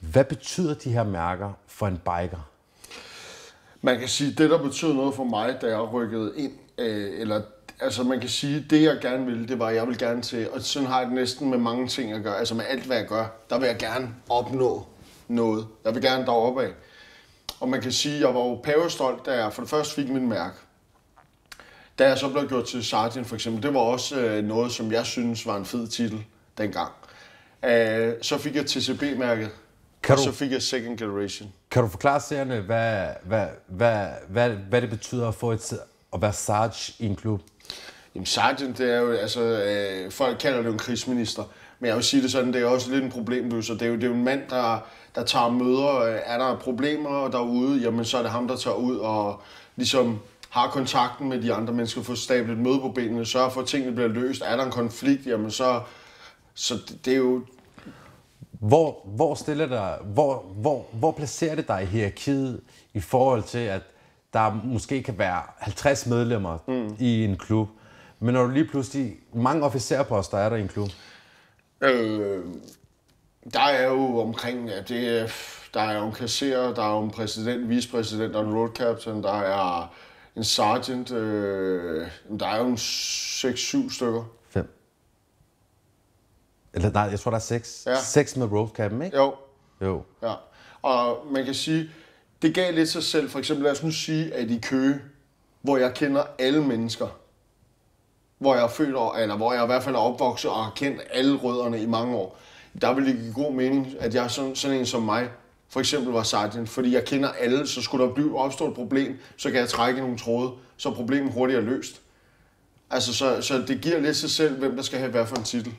Hvad betyder de her mærker for en biker? Man kan sige, det der betød noget for mig, da jeg rykkede ind, øh, eller altså man kan sige, det jeg gerne ville, det var, at jeg vil gerne til, og sådan har jeg det næsten med mange ting at gøre, altså med alt hvad jeg gør, der vil jeg gerne opnå noget. Jeg vil gerne deroppe af. Og man kan sige, jeg var jo pavestolt, da jeg for det første fik min mærke. Da jeg så blev gjort til sergeant for eksempel, det var også øh, noget, som jeg synes var en fed titel dengang. Øh, så fik jeg TCB-mærket, Kan og du- så fik jeg Second Generation. Kan du forklare seerne, hvad, hvad, hvad, hvad, hvad det betyder at, få et, at være sarge i en klub? Jamen sergeant, det er jo, altså, øh, folk kalder det jo en krigsminister, men jeg vil sige det sådan, det er også lidt en problemløser. Det er jo, det er jo en mand, der, der tager møder. Øh, Er der problemer derude, jamen så er det ham, der tager ud og ligesom har kontakten med de andre mennesker, får stablet et møde på benene, sørger for, at tingene bliver løst. Er der en konflikt, jamen så, så det, det er jo, Hvor, hvor, stiller dig, hvor, hvor, hvor placerer det dig i hierarkiet i forhold til, at der måske kan være 50 medlemmer mm. i en klub, men når du lige pludselig, mange officerposter er der i en klub. Øh, der er jo omkring, ja, det, er- der er jo en kasserer, der er jo en præsident, vicepræsident og en road captain, der er en sergeant, øh, der er jo en 6-7 stykker. Eller nej, jeg tror, der er seks. Ja. Seks med road cap'n, ikke? Jo, Jo. ja. Og man kan sige, det gav lidt sig selv. For eksempel lad os nu sige, at i Køge, hvor jeg kender alle mennesker, hvor jeg er over- eller hvor jeg i hvert fald er opvokset og har kendt alle rødderne i mange år, der ville det give god mening, at jeg sådan, sådan en som mig, for eksempel var sergeant, fordi jeg kender alle, så skulle der blive opstå et problem, så kan jeg trække nogle tråde, så er problemet hurtigere løst. Altså, så, så det giver lidt sig selv, hvem der skal have hvad for en titel.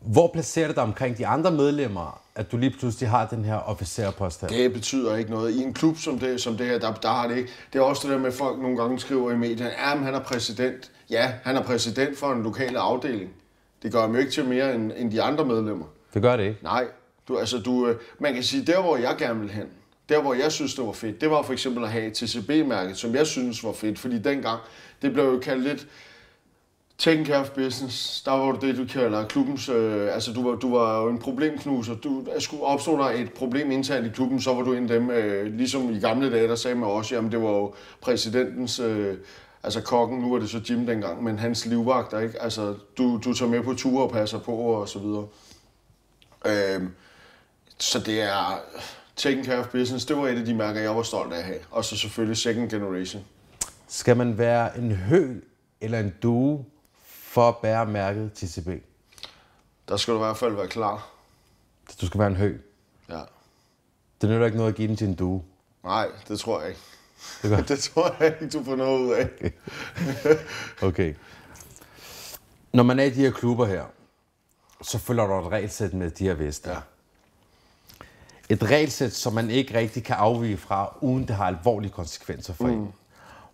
Hvor placerer det dig omkring de andre medlemmer, at du lige pludselig har den her officerpost her? Det betyder ikke noget. I en klub som det, som det her, der, der har det ikke. Det er også det der med, at folk nogle gange skriver i medierne, men han er præsident. Ja, han er præsident for en lokal afdeling. Det gør ham jo ikke til mere end, end de andre medlemmer. Det gør det ikke. Nej, du, altså, du, øh, man kan sige, der hvor jeg gerne vil hen, Der, hvor jeg synes, det var fedt, det var for eksempel at have TCB-mærket, som jeg synes var fedt, fordi dengang, det blev jo kaldt lidt taken care of business. Der var det, du kalder klubbens, øh, altså du var, du var jo en problemknuser. Du skulle opstå der et problem internt i klubben, så var du en af dem, øh, ligesom i gamle dage, der sagde med os, jamen det var jo præsidentens, øh, altså kokken, nu var det så Jim dengang, men hans livvagter, ikke? Altså, du, du tager med på ture og passer på og så videre. Øh, så det er Taking care of business. Det var et af de mærker, jeg var stolt af at have. Og så selvfølgelig second generation. Skal man være en hø eller en due for at bære mærket TCB? Der skal du i hvert fald være klar. Du skal være en hø. Ja. Det nytter ikke noget at give den til en due. Nej, det tror jeg ikke. Det gør- [LAUGHS] det tror jeg ikke, du får noget ud af. Okay. Når man er i de her klubber her, så følger der et regelsæt med de her veste. Ja. Et regelsæt, som man ikke rigtig kan afvige fra, uden det har alvorlige konsekvenser for mm. en.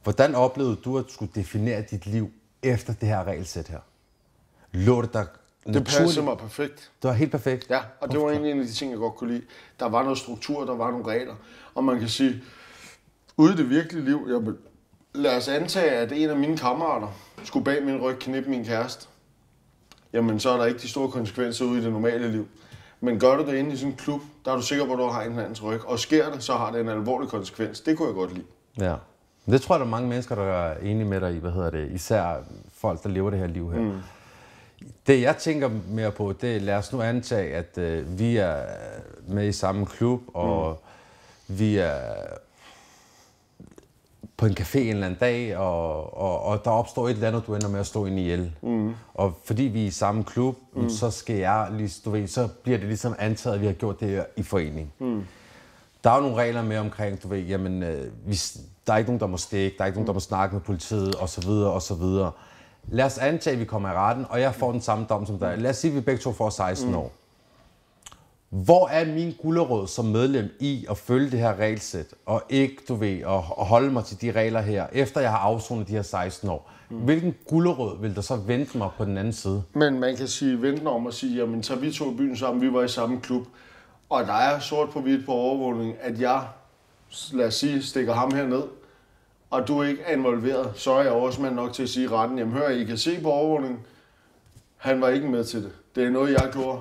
Hvordan oplevede du at skulle definere dit liv efter det her regelsæt her? Lå det der Det passer mig perfekt. Det var helt perfekt. Ja, og det var egentlig en af de ting, jeg godt kunne lide. Der var noget struktur, der var nogle regler. Og man kan sige, ude i det virkelige liv, jeg, lad os antage, at en af mine kammerater skulle bag min ryg knippe min kæreste. Jamen, så er der ikke de store konsekvenser ude i det normale liv. Men gør du det inde i sådan en klub, der er du sikker på, at du har en andens ryg. Og sker det, så har det en alvorlig konsekvens. Det kunne jeg godt lide. Ja. Det tror jeg, der er mange mennesker, der er enige med dig i, hvad hedder det, især folk, der lever det her liv her. Mm. Det jeg tænker mere på, det er, lad os nu antage, at øh, vi er med i samme klub, og mm. vi er på en café en eller anden dag, og, og, og der opstår et eller andet, du ender med at stå ind i ihjel. Mm. Og fordi vi er i samme klub, mm. så skal jeg, lige, du ved, så bliver det ligesom antaget, at vi har gjort det her i forening. Mm. Der er jo nogle regler med omkring, du ved, jamen, øh, vi, der er ikke nogen, der må stikke, der er ikke nogen, der må snakke med politiet, osv., osv. Lad os antage, at vi kommer i retten, og jeg får den samme dom som dig. Lad os sige, at vi begge to får 16 mm. år. Hvor er min gulderråd som medlem i at følge det her regelsæt, og ikke, du ved, at holde mig til de regler her, efter jeg har afsonet de her 16 år? Mm. Hvilken gulderråd vil der så vente mig på den anden side? Men man kan sige, vente om at sige, jamen så vi to i byen sammen, vi var i samme klub. Og der er sort på hvidt på overvågning, at jeg, lad os sige, stikker ham herned, og du ikke er involveret, så er jeg oversmand nok til at sige retten, jamen hør, I kan se på overvågningen, han var ikke med til det. Det er noget, jeg gjorde,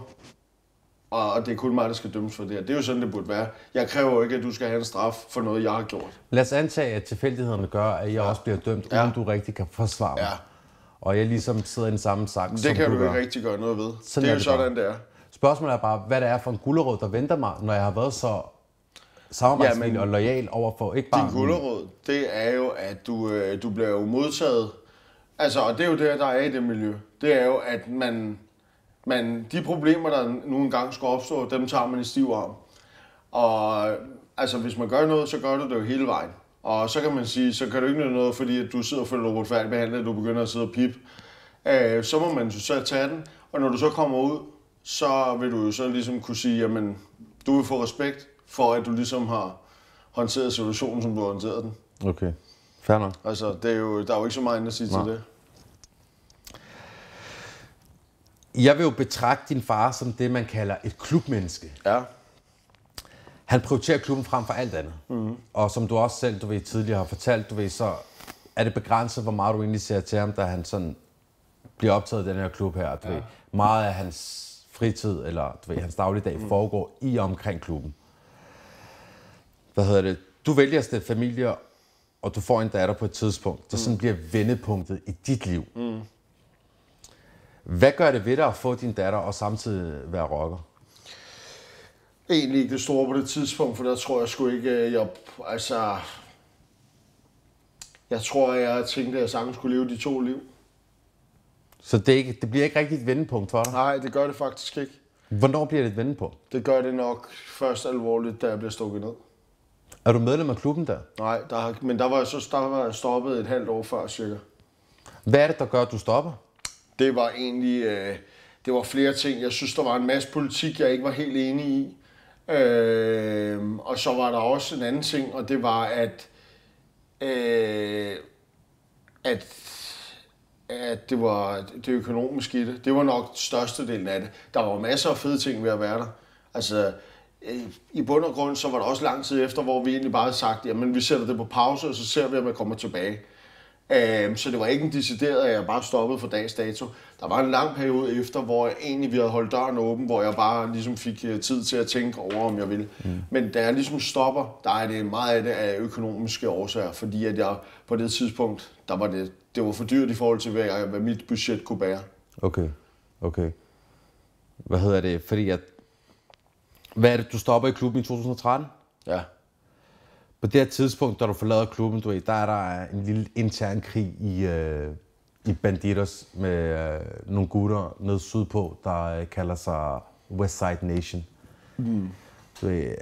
og det er kun mig, der skal dømmes for det her. Det er jo sådan, det burde være. Jeg kræver jo ikke, at du skal have en straf for noget, jeg har gjort. Lad os antage, at tilfældighederne gør, at jeg ja. også bliver dømt, uden Ja. du rigtig kan forsvare mig. Ja. Og jeg ligesom sidder i den samme sak, Det som kan du du ikke rigtig gøre noget ved. Sådan det er er jo det bare. sådan, det er. Spørgsmålet er bare, hvad det er for en gulderråd, der venter mig, når jeg har været så samarbejdsvillig Jamen, og lojal over for ikke bare... Din gulderråd, det er jo, at du, øh, du bliver jo modtaget. Altså, og det er jo det, der er i det miljø. Det er jo, at man, man de problemer, der nu engang skal opstå, dem tager man i stiv arm. Og altså, hvis man gør noget, så gør du det jo hele vejen. Og så kan man sige, så kan du ikke nytte noget, fordi at du sidder og føler dig uretfærdigt behandlet, at du begynder at sidde og pip. Øh, så må man jo så tage den, og når du så kommer ud, så vil du jo så ligesom kunne sige, jamen, du vil få respekt for, at du ligesom har håndteret situationen, som du har håndteret den. Okay, fair nok. Altså, det er jo, der er jo ikke så meget andet at sige Nej. til det. Jeg vil jo betragte din far som det, man kalder et klubmenneske. Ja. Han prioriterer klubben frem for alt andet. Mhm. Mm. Og som du også selv du ved, tidligere har fortalt, du ved, så er det begrænset, hvor meget du egentlig ser til ham, da han sådan bliver optaget i den her klub her. Du ja. ved, meget af hans fritid, eller du ved, hans dagligdag, mm. foregår i og omkring klubben. Hvad hedder det? Du vælger at familie, og du får en datter på et tidspunkt, der sådan bliver vendepunktet i dit liv. Mm. Hvad gør det ved dig at få din datter og samtidig være rocker? Egentlig ikke det store på det tidspunkt, for der tror jeg sgu ikke, øh, jeg, altså... Jeg tror, jeg tænkte, at jeg sagtens skulle leve de to liv. Så det, ikke, det bliver ikke rigtig et vendepunkt for dig? Nej, det gør det faktisk ikke. Hvornår bliver det et vendepunkt? Det gør det nok først alvorligt, da jeg bliver stukket ned. Er du medlem af klubben der? Nej, der, men der var jeg så der var jeg stoppet et halvt år før cirka. Hvad er det, der gør, at du stopper? Det var egentlig, øh, det var flere ting. Jeg synes, der var en masse politik, jeg ikke var helt enig i. Øh, og så var der også en anden ting, og det var, at, øh, at, at det var det økonomiske i det. Det var nok størstedelen af det. Der var masser af fede ting ved at være der. Altså, i bund og grund, så var der også lang tid efter, hvor vi egentlig bare havde sagt, jamen vi sætter det på pause, og så ser vi, om jeg kommer tilbage. Øh, så det var ikke en decideret, at jeg bare stoppede for dags dato. Der var en lang periode efter, hvor jeg egentlig vi havde holdt døren åben, hvor jeg bare ligesom fik øh, tid til at tænke over, om jeg ville. Mm. Men da jeg ligesom stopper, der er det meget af det af økonomiske årsager, fordi at jeg på det tidspunkt, der var det, det var for dyrt i forhold til, hvad, jeg, hvad mit budget kunne bære. Okay, okay. Hvad hedder det? Fordi at... Hvad er det, du stopper i klubben i 2013? Ja. På det her tidspunkt, da du forlader klubben, du ved, der er der en lille intern krig i, øh, i Banditos med øh, nogle gutter nede sydpå, der øh, kalder sig Westside Nation. Mm. Du ved,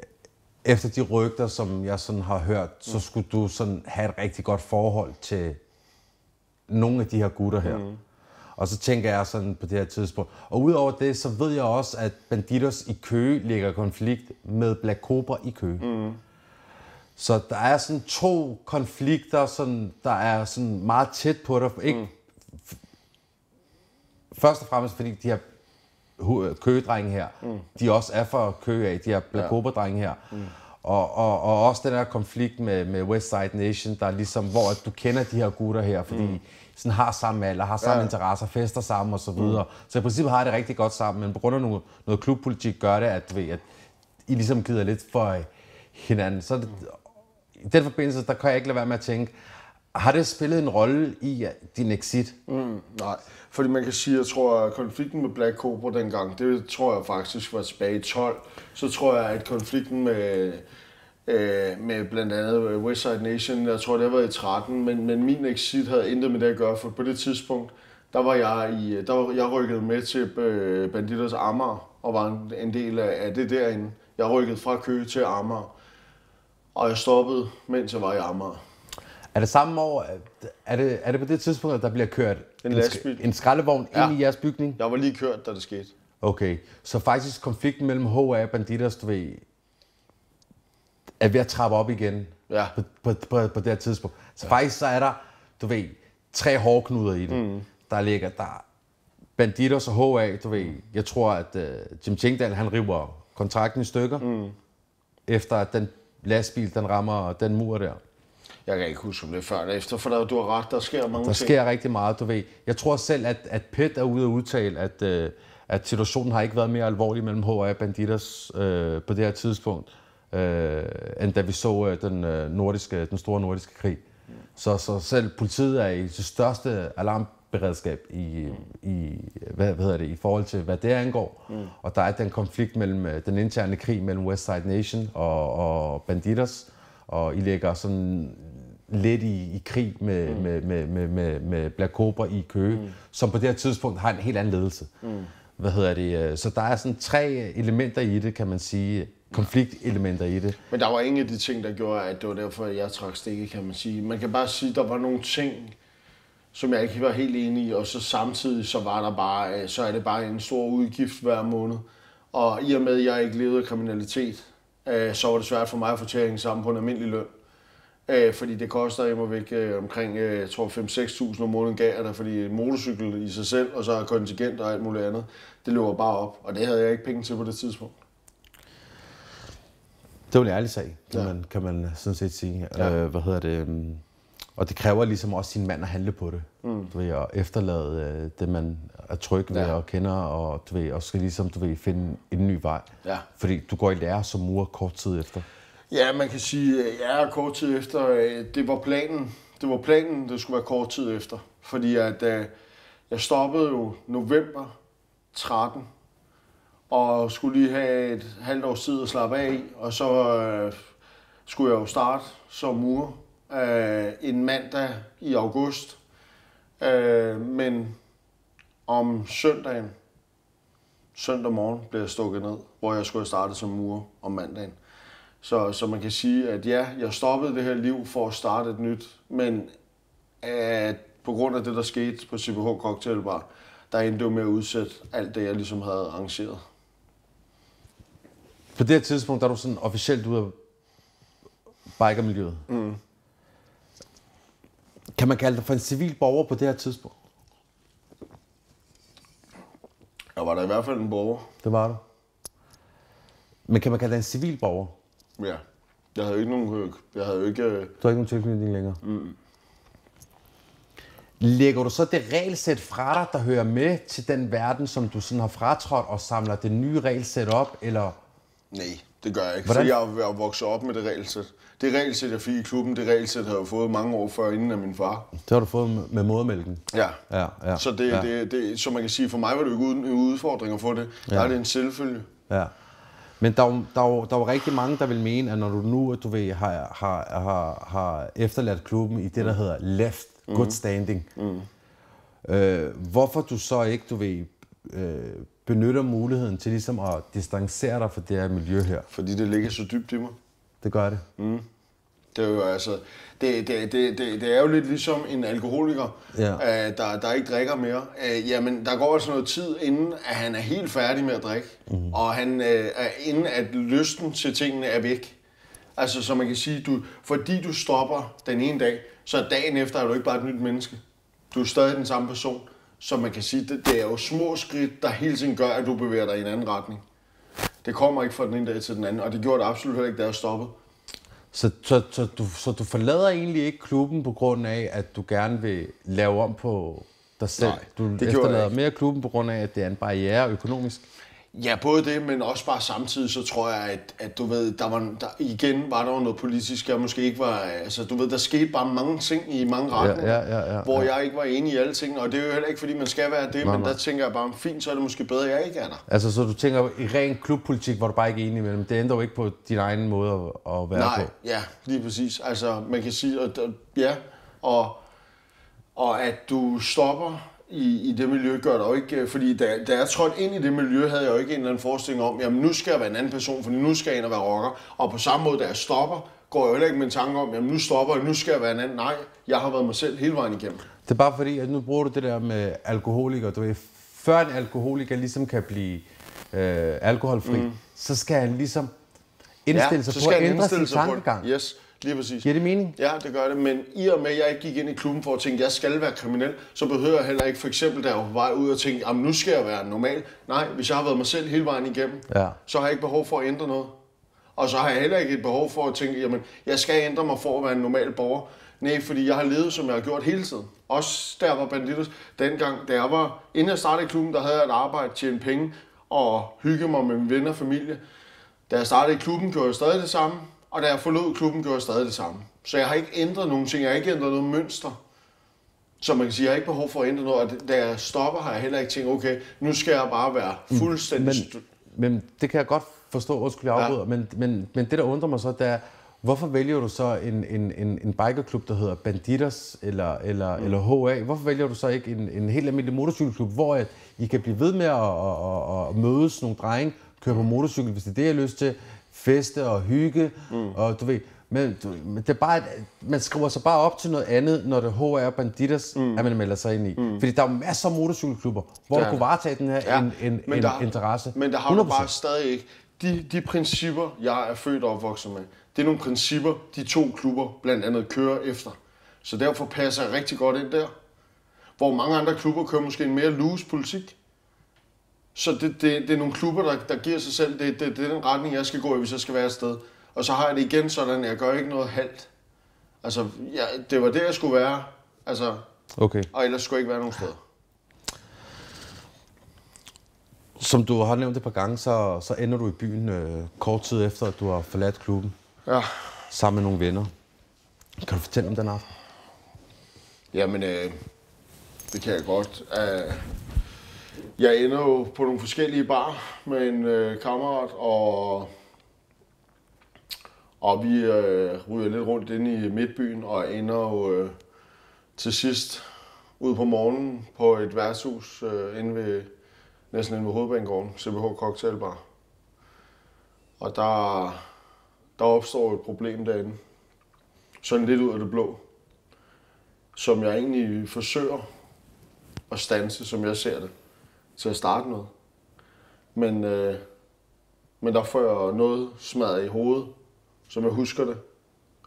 efter de rygter, som jeg sådan har hørt, så mm. skulle du sådan have et rigtig godt forhold til nogle af de her gutter her. Mm. Og så tænker jeg sådan på det her tidspunkt. Og udover det, så ved jeg også, at Banditos i Køge ligger konflikt med Black Cobra i Køge. Mm. Så der er sådan to konflikter, sådan, der er sådan meget tæt på dig. Ikke? Mm. Først og fremmest fordi de her køgedrenge her, mm. de også er for køge af, de her Black ja. drenge her. Mm. Og, og, og også den her konflikt med, med Westside Nation, der er ligesom, hvor du kender de her gutter her, fordi mm. Sådan har samme alder, har samme ja. interesser, fester sammen og så videre. Mm. Så i princippet har det rigtig godt sammen, men på grund af noget, noget klubpolitik gør det, at, ved, at I ligesom gider lidt for hinanden. Så det, i den forbindelse, der kan jeg ikke lade være med at tænke, har det spillet en rolle i din exit? Mm, nej, fordi man kan sige, jeg tror, at konflikten med Black Cobra dengang, det tror jeg faktisk var tilbage i 12. Så tror jeg, at konflikten med, øh, med blandt andet Westside Nation, jeg tror, det har været i 13, men, men min exit havde intet med det at gøre, for på det tidspunkt, der var jeg, i, der var, jeg rykket med til øh, Banditers Amager, og var en, en del af, af det derinde. Jeg rykkede fra Køge til Amager. Og jeg stoppede, mens jeg var i Amager. Er det samme år, er det, er det på det tidspunkt, at der bliver kørt en, en, en skraldevogn ja. ind i jeres bygning? Jeg var lige kørt, da det skete. Okay, så faktisk konflikten mellem HA og Banditers, du ved, er ved at trappe op igen ja. på, på, på, på det her tidspunkt. Så ja. faktisk så er der, du ved, tre hårdknuder i det. Mm. Der ligger der Banditers og HA, du ved, jeg tror, at uh, Jim Chingdal, han river kontrakten i stykker, mm. efter at den lastbil, den rammer den mur der. Jeg kan ikke huske, om det er før eller efter, for der, du har ret, der sker mange der ting. Der sker rigtig meget, du ved. Jeg tror selv, at, at PET er ude at udtale, at, øh, at situationen har ikke været mere alvorlig mellem HA og Banditers øh, på det her tidspunkt, øh, end da vi så øh, den, øh, nordiske, den store nordiske krig. Mm. Så, så selv politiet er i det største alarm beredskab i, i, hvad, hvad hedder det, i forhold til, hvad det angår. Mm. Og der er den konflikt mellem øh, den interne krig mellem Westside Nation og, og Banditos, og I ligger sådan lidt i, i krig med, mm. med, med, med, med, med Black Cobra i Køge, mm. som på det her tidspunkt har en helt anden ledelse. Mm. Hvad hedder det? Øh, så der er sådan tre elementer i det, kan man sige, konfliktelementer i det. Men der var ingen af de ting, der gjorde, at det var derfor, jeg trak stikket, kan man sige. Man kan bare sige, at der var nogle ting, som jeg ikke var helt enig i, og så samtidig så var der bare, øh, så er det bare en stor udgift hver måned. Og i og med, at jeg ikke levede af kriminalitet, øh, så var det svært for mig at få til at hænge sammen på en almindelig løn. Øh, fordi det koster i mig væk omkring, jeg tror 5-6.000 om måneden gav jeg der, fordi en motorcykel i sig selv, og så er kontingent og alt muligt andet, det løber bare op, og det havde jeg ikke penge til på det tidspunkt. Det var en ærlig sag, kan, ja. man, kan man sådan set sige. Ja. Øh, hvad hedder det? Øhm, og det kræver ligesom også sin mand at handle på det. Mm. Du ved, at efterlade øh, det, man er tryg ved ja. og kender, og, du ved, og skal ligesom du ved, finde en ny vej. Ja. Fordi du går i lære som mur kort tid efter. Ja, man kan sige, ja, kort tid efter, øh, det var planen. Det var planen, det skulle være kort tid efter. Fordi at øh, jeg stoppede jo november 13, og skulle lige have et halvt års tid at slappe af i, og så øh, skulle jeg jo starte som mur øh, en mandag i august. Øh, men om søndagen, søndag morgen, blev jeg stukket ned, hvor jeg skulle have startet som mur om mandagen. Så, så man kan sige, at ja, jeg stoppede det her liv for at starte et nyt, men at på grund af det, der skete på CBH Cocktail Bar, der endte jo med at udsætte alt det, jeg ligesom havde arrangeret. På det her tidspunkt, der er du sådan officielt ude af bikermiljøet. Mm. Kan man kalde dig for en civil borger på det her tidspunkt? Jeg var der i hvert fald en borger. Det var du. Men kan man kalde dig en civil borger? Ja. Jeg havde jo ikke nogen... Jeg havde jo ikke... øh, Du har ikke nogen tilknytning længere? Mm. Lægger du så det regelsæt fra dig, der hører med til den verden, som du sådan har fratrådt, og samler det nye regelsæt op, eller... Nej, det gør jeg ikke, Hvordan? Fordi jeg er vokset op med det regelsæt. Det regelsæt, jeg fik i klubben, det regelsæt havde jeg fået mange år før inden af min far. Det har du fået med- modermælken? Ja. Ja, ja. Så det, ja. det, det, så man kan sige, for mig var det jo ikke en udfordring at få det. Der Ja. er det en selvfølge. Ja. Men der er, jo, der, er jo, der er jo rigtig mange, der vil mene, at når du nu du ved, har, har, har, har efterladt klubben i det, der hedder left good standing, mm. øh, hvorfor du så ikke, du ved, øh, benytter muligheden til ligesom at distancere dig fra det her miljø her. Fordi det ligger så dybt i mig. Det gør det. Det er jo altså, det, det, det, det, det er jo lidt ligesom en alkoholiker, Ja. øh, der, der ikke drikker mere. Øh, jamen, der går altså noget tid, inden at han er helt færdig med at drikke, mm. og han, øh, er, inden at lysten til tingene er væk. Altså, så man kan sige, du, fordi du stopper den ene dag, så dagen efter er du ikke bare et nyt menneske. Du er stadig den samme person. Så man kan sige, det, det er jo små skridt, der hele tiden gør, at du bevæger dig i en anden retning. Det kommer ikke fra den ene dag til den anden, og det gjorde det absolut heller ikke, da jeg stoppede. Så, så, så, du, så du forlader egentlig ikke klubben på grund af, at du gerne vil lave om på dig selv? Nej, du det efterlader mere klubben på grund af, at det er en barriere økonomisk? Ja, både det, men også bare samtidig, så tror jeg, at, at du ved, der var, der, igen var der jo noget politisk, jeg måske ikke var, altså du ved, der skete bare mange ting i mange retninger, ja, ja, ja, hvor ja. jeg ikke var enig i alle tingene, og det er jo heller ikke, fordi man skal være det, Nej, men nej. der tænker jeg bare, fint, så er det måske bedre, at jeg ikke er der. Altså, så du tænker i ren klubpolitik, hvor du bare ikke er enig imellem. Det ændrer jo ikke på din egen måde at, at være Nej, på. ja, lige præcis. Altså, man kan sige, at- ja, og, og at du stopper i, i det miljø, gør der jo ikke, øh, fordi da, da jeg trådte ind i det miljø, havde jeg jo ikke en eller anden forestilling om, jamen nu skal jeg være en anden person, fordi nu skal jeg ind og være rocker. Og på samme måde, da jeg stopper, går jeg jo heller ikke med en tanke om, jamen nu stopper jeg, nu skal jeg være en anden. Nej, jeg har været mig selv hele vejen igennem. Det er bare fordi, at nu bruger du det der med alkoholiker. Du ved, før en alkoholiker ligesom kan blive øh, alkoholfri, mm. så skal han ligesom indstille sig så på at ændre sin sig tankegang. det. Yes, lige præcis. Giver det mening? Ja, det gør det, men i og med, at jeg ikke gik ind i klubben for at tænke, at jeg skal være kriminel, så behøver jeg heller ikke, for eksempel, da jeg var på vej ud og tænke, at nu skal jeg være normal. Nej, hvis jeg har været mig selv hele vejen igennem, Ja. så har jeg ikke behov for at ændre noget. Og så har jeg heller ikke et behov for at tænke, jamen, jeg skal ændre mig for at være en normal borger. Nej, fordi jeg har levet, som jeg har gjort hele tiden. Også jeg var banditos. Dengang, da jeg var, inden jeg startede i klubben, der havde jeg et arbejde, tjene penge og hygge mig med mine venner og familie. Da jeg startede i klubben, gjorde jeg stadig det samme. Og da jeg forlod klubben, gjorde jeg stadig det samme. Så jeg har ikke ændret nogen ting. Jeg har ikke ændret noget mønster. Så man kan sige, jeg har ikke behov for at ændre noget. Og da jeg stopper, har jeg heller ikke tænkt, okay, nu skal jeg bare være fuldstændig... Men, men det kan jeg godt forstå, undskyld, jeg afbryder, ja. men, men, men det, der undrer mig så, det er, hvorfor vælger du så en, en, en, en bikerklub, der hedder Banditas eller, eller, mm. eller HA? Hvorfor vælger du så ikke en, en helt almindelig motorcykelklub, hvor at I kan blive ved med at, at, at, at mødes nogle drenge, køre på motorcykel, hvis det er det, jeg har lyst til, feste og hygge, mm. og du ved, men, du, men det er bare, et- man skriver sig bare op til noget andet, når det HR Banditas, mm. at man melder sig ind i. Mm. Fordi der er jo masser af motorcykelklubber, hvor Der du kunne varetage den her Ja, en, en, men en der- interesse. Men der har du 100%. bare stadig ikke. De, de principper, jeg er født og opvokset med, det er nogle principper, de to klubber blandt andet kører efter. Så derfor passer jeg rigtig godt ind der. Hvor mange andre klubber kører måske en mere loose politik. Så det, det, det er nogle klubber, der, der giver sig selv, det, det, det er den retning, jeg skal gå i, hvis jeg skal være et sted. Og så har jeg det igen sådan, jeg gør ikke noget halvt. Altså, jeg, det var det, jeg skulle være. Altså, Okay. og ellers skulle jeg ikke være nogen steder. Som du har nævnt et par gange, så, så ender du i byen øh, kort tid efter, at du har forladt klubben Ja. sammen med nogle venner. Kan du fortælle om den aften? Jamen, øh, det kan jeg godt. Uh, jeg ender jo på nogle forskellige bar med en øh, kammerat, og, og vi øh, ryger lidt rundt inde i midtbyen, og ender jo øh, til sidst ud på morgenen på et værtshus øh, inde ved, næsten inde ved Hovedbanegården, CBH Cocktailbar. Og der, der opstår et problem derinde. Sådan lidt ud af det blå som jeg egentlig forsøger at stanse, som jeg ser det, til at starte med. Men, øh, men der får jeg noget smadret i hovedet, som jeg husker det,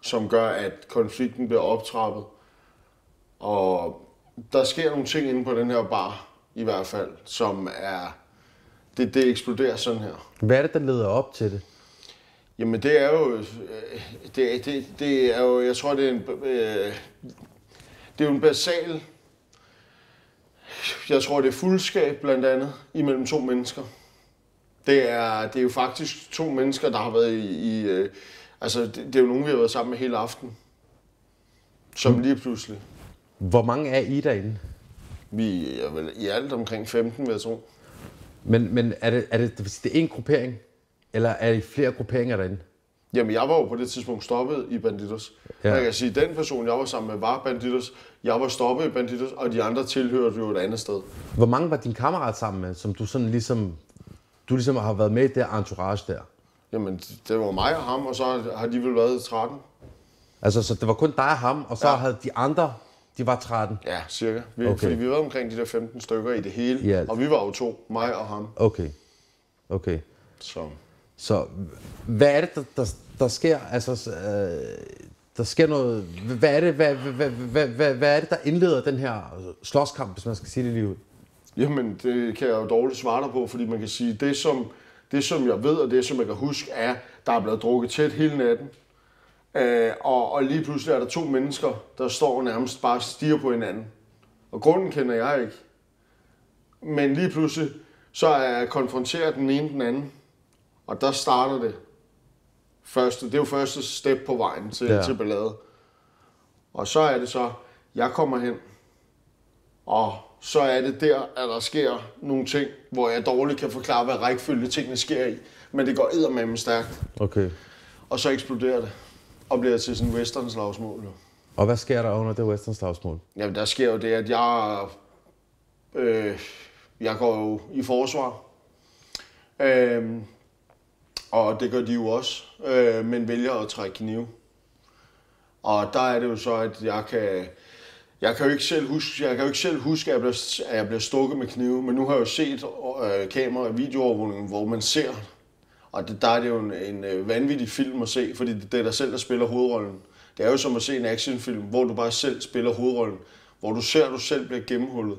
som gør, at konflikten bliver optrappet. Og der sker nogle ting inde på den her bar, i hvert fald, som er... Det, det eksploderer sådan her. Hvad er det, der leder op til det? Jamen det er jo, øh, det, det, det er jo, jeg tror det er en, øh, det er jo en basal, jeg tror det er fuldskab blandt andet imellem to mennesker. Det er, det er jo faktisk to mennesker, der har været i, i øh, altså det, det er jo nogen, vi har været sammen med hele aften. Som lige pludselig. Hvor mange er I derinde? Vi er vel i alt omkring 15, vil jeg tro. Men, men er, det, er det, det, det er en gruppering? Eller er det flere grupperinger derinde? Jamen, jeg var jo på det tidspunkt stoppet i Banditos. Ja. Jeg kan sige, at den person, jeg var sammen med, var Banditos. Jeg var stoppet i Banditos, og de andre tilhørte jo et andet sted. Hvor mange var din kammerat sammen med, som du sådan ligesom, du ligesom har været med i det entourage der? Jamen, det var mig og ham, og så har de vel været 13. Altså, så det var kun dig og ham, og så ja. Havde de andre, de var 13? Ja, cirka. Vi, Okay. okay. Fordi vi var omkring de der 15 stykker i det hele. I alt. Og vi var jo to, mig og ham. Okay. Okay. Så. Så hvad er det, der, der, der sker? Altså, øh, der sker noget... Hvad er det, hvad, hvad, hvad, hvad, hvad er det, der indleder den her slåskamp, hvis man skal sige det lige ud? Jamen, det kan jeg jo dårligt svare dig på, fordi man kan sige, det som, det som jeg ved, og det som jeg kan huske, er, der er blevet drukket tæt hele natten. Øh, og, og lige pludselig er der to mennesker, der står nærmest bare og stiger på hinanden. Og grunden kender jeg ikke. Men lige pludselig, så er jeg konfronteret den ene den anden. Og der starter det. Første, det er jo første step på vejen til, Ja. til ballade. Og så er det så, jeg kommer hen, og så er det der, at der sker nogle ting, hvor jeg dårligt kan forklare, hvad rækkefølge tingene sker i. Men det går eddermame stærkt, Okay. og så eksploderer det. Og bliver til sådan en western slagsmål. Jo. Og hvad sker der under det western slagsmål? Jamen, der sker jo det, at jeg, øh, jeg går jo i forsvar. Øh, og det gør de jo også, øh, men vælger at trække knive. Og der er det jo så, at jeg kan, jeg kan jo ikke selv huske, jeg kan jo ikke selv huske at, jeg bliver, at jeg bliver stukket med knive, men nu har jeg jo set øh, kamera- og videoovervågningen, hvor man ser, og det, der er det jo en, en øh, vanvittig film at se, fordi det, det er dig selv, der spiller hovedrollen. Det er jo som at se en actionfilm, hvor du bare selv spiller hovedrollen, hvor du ser, at du selv bliver gennemhullet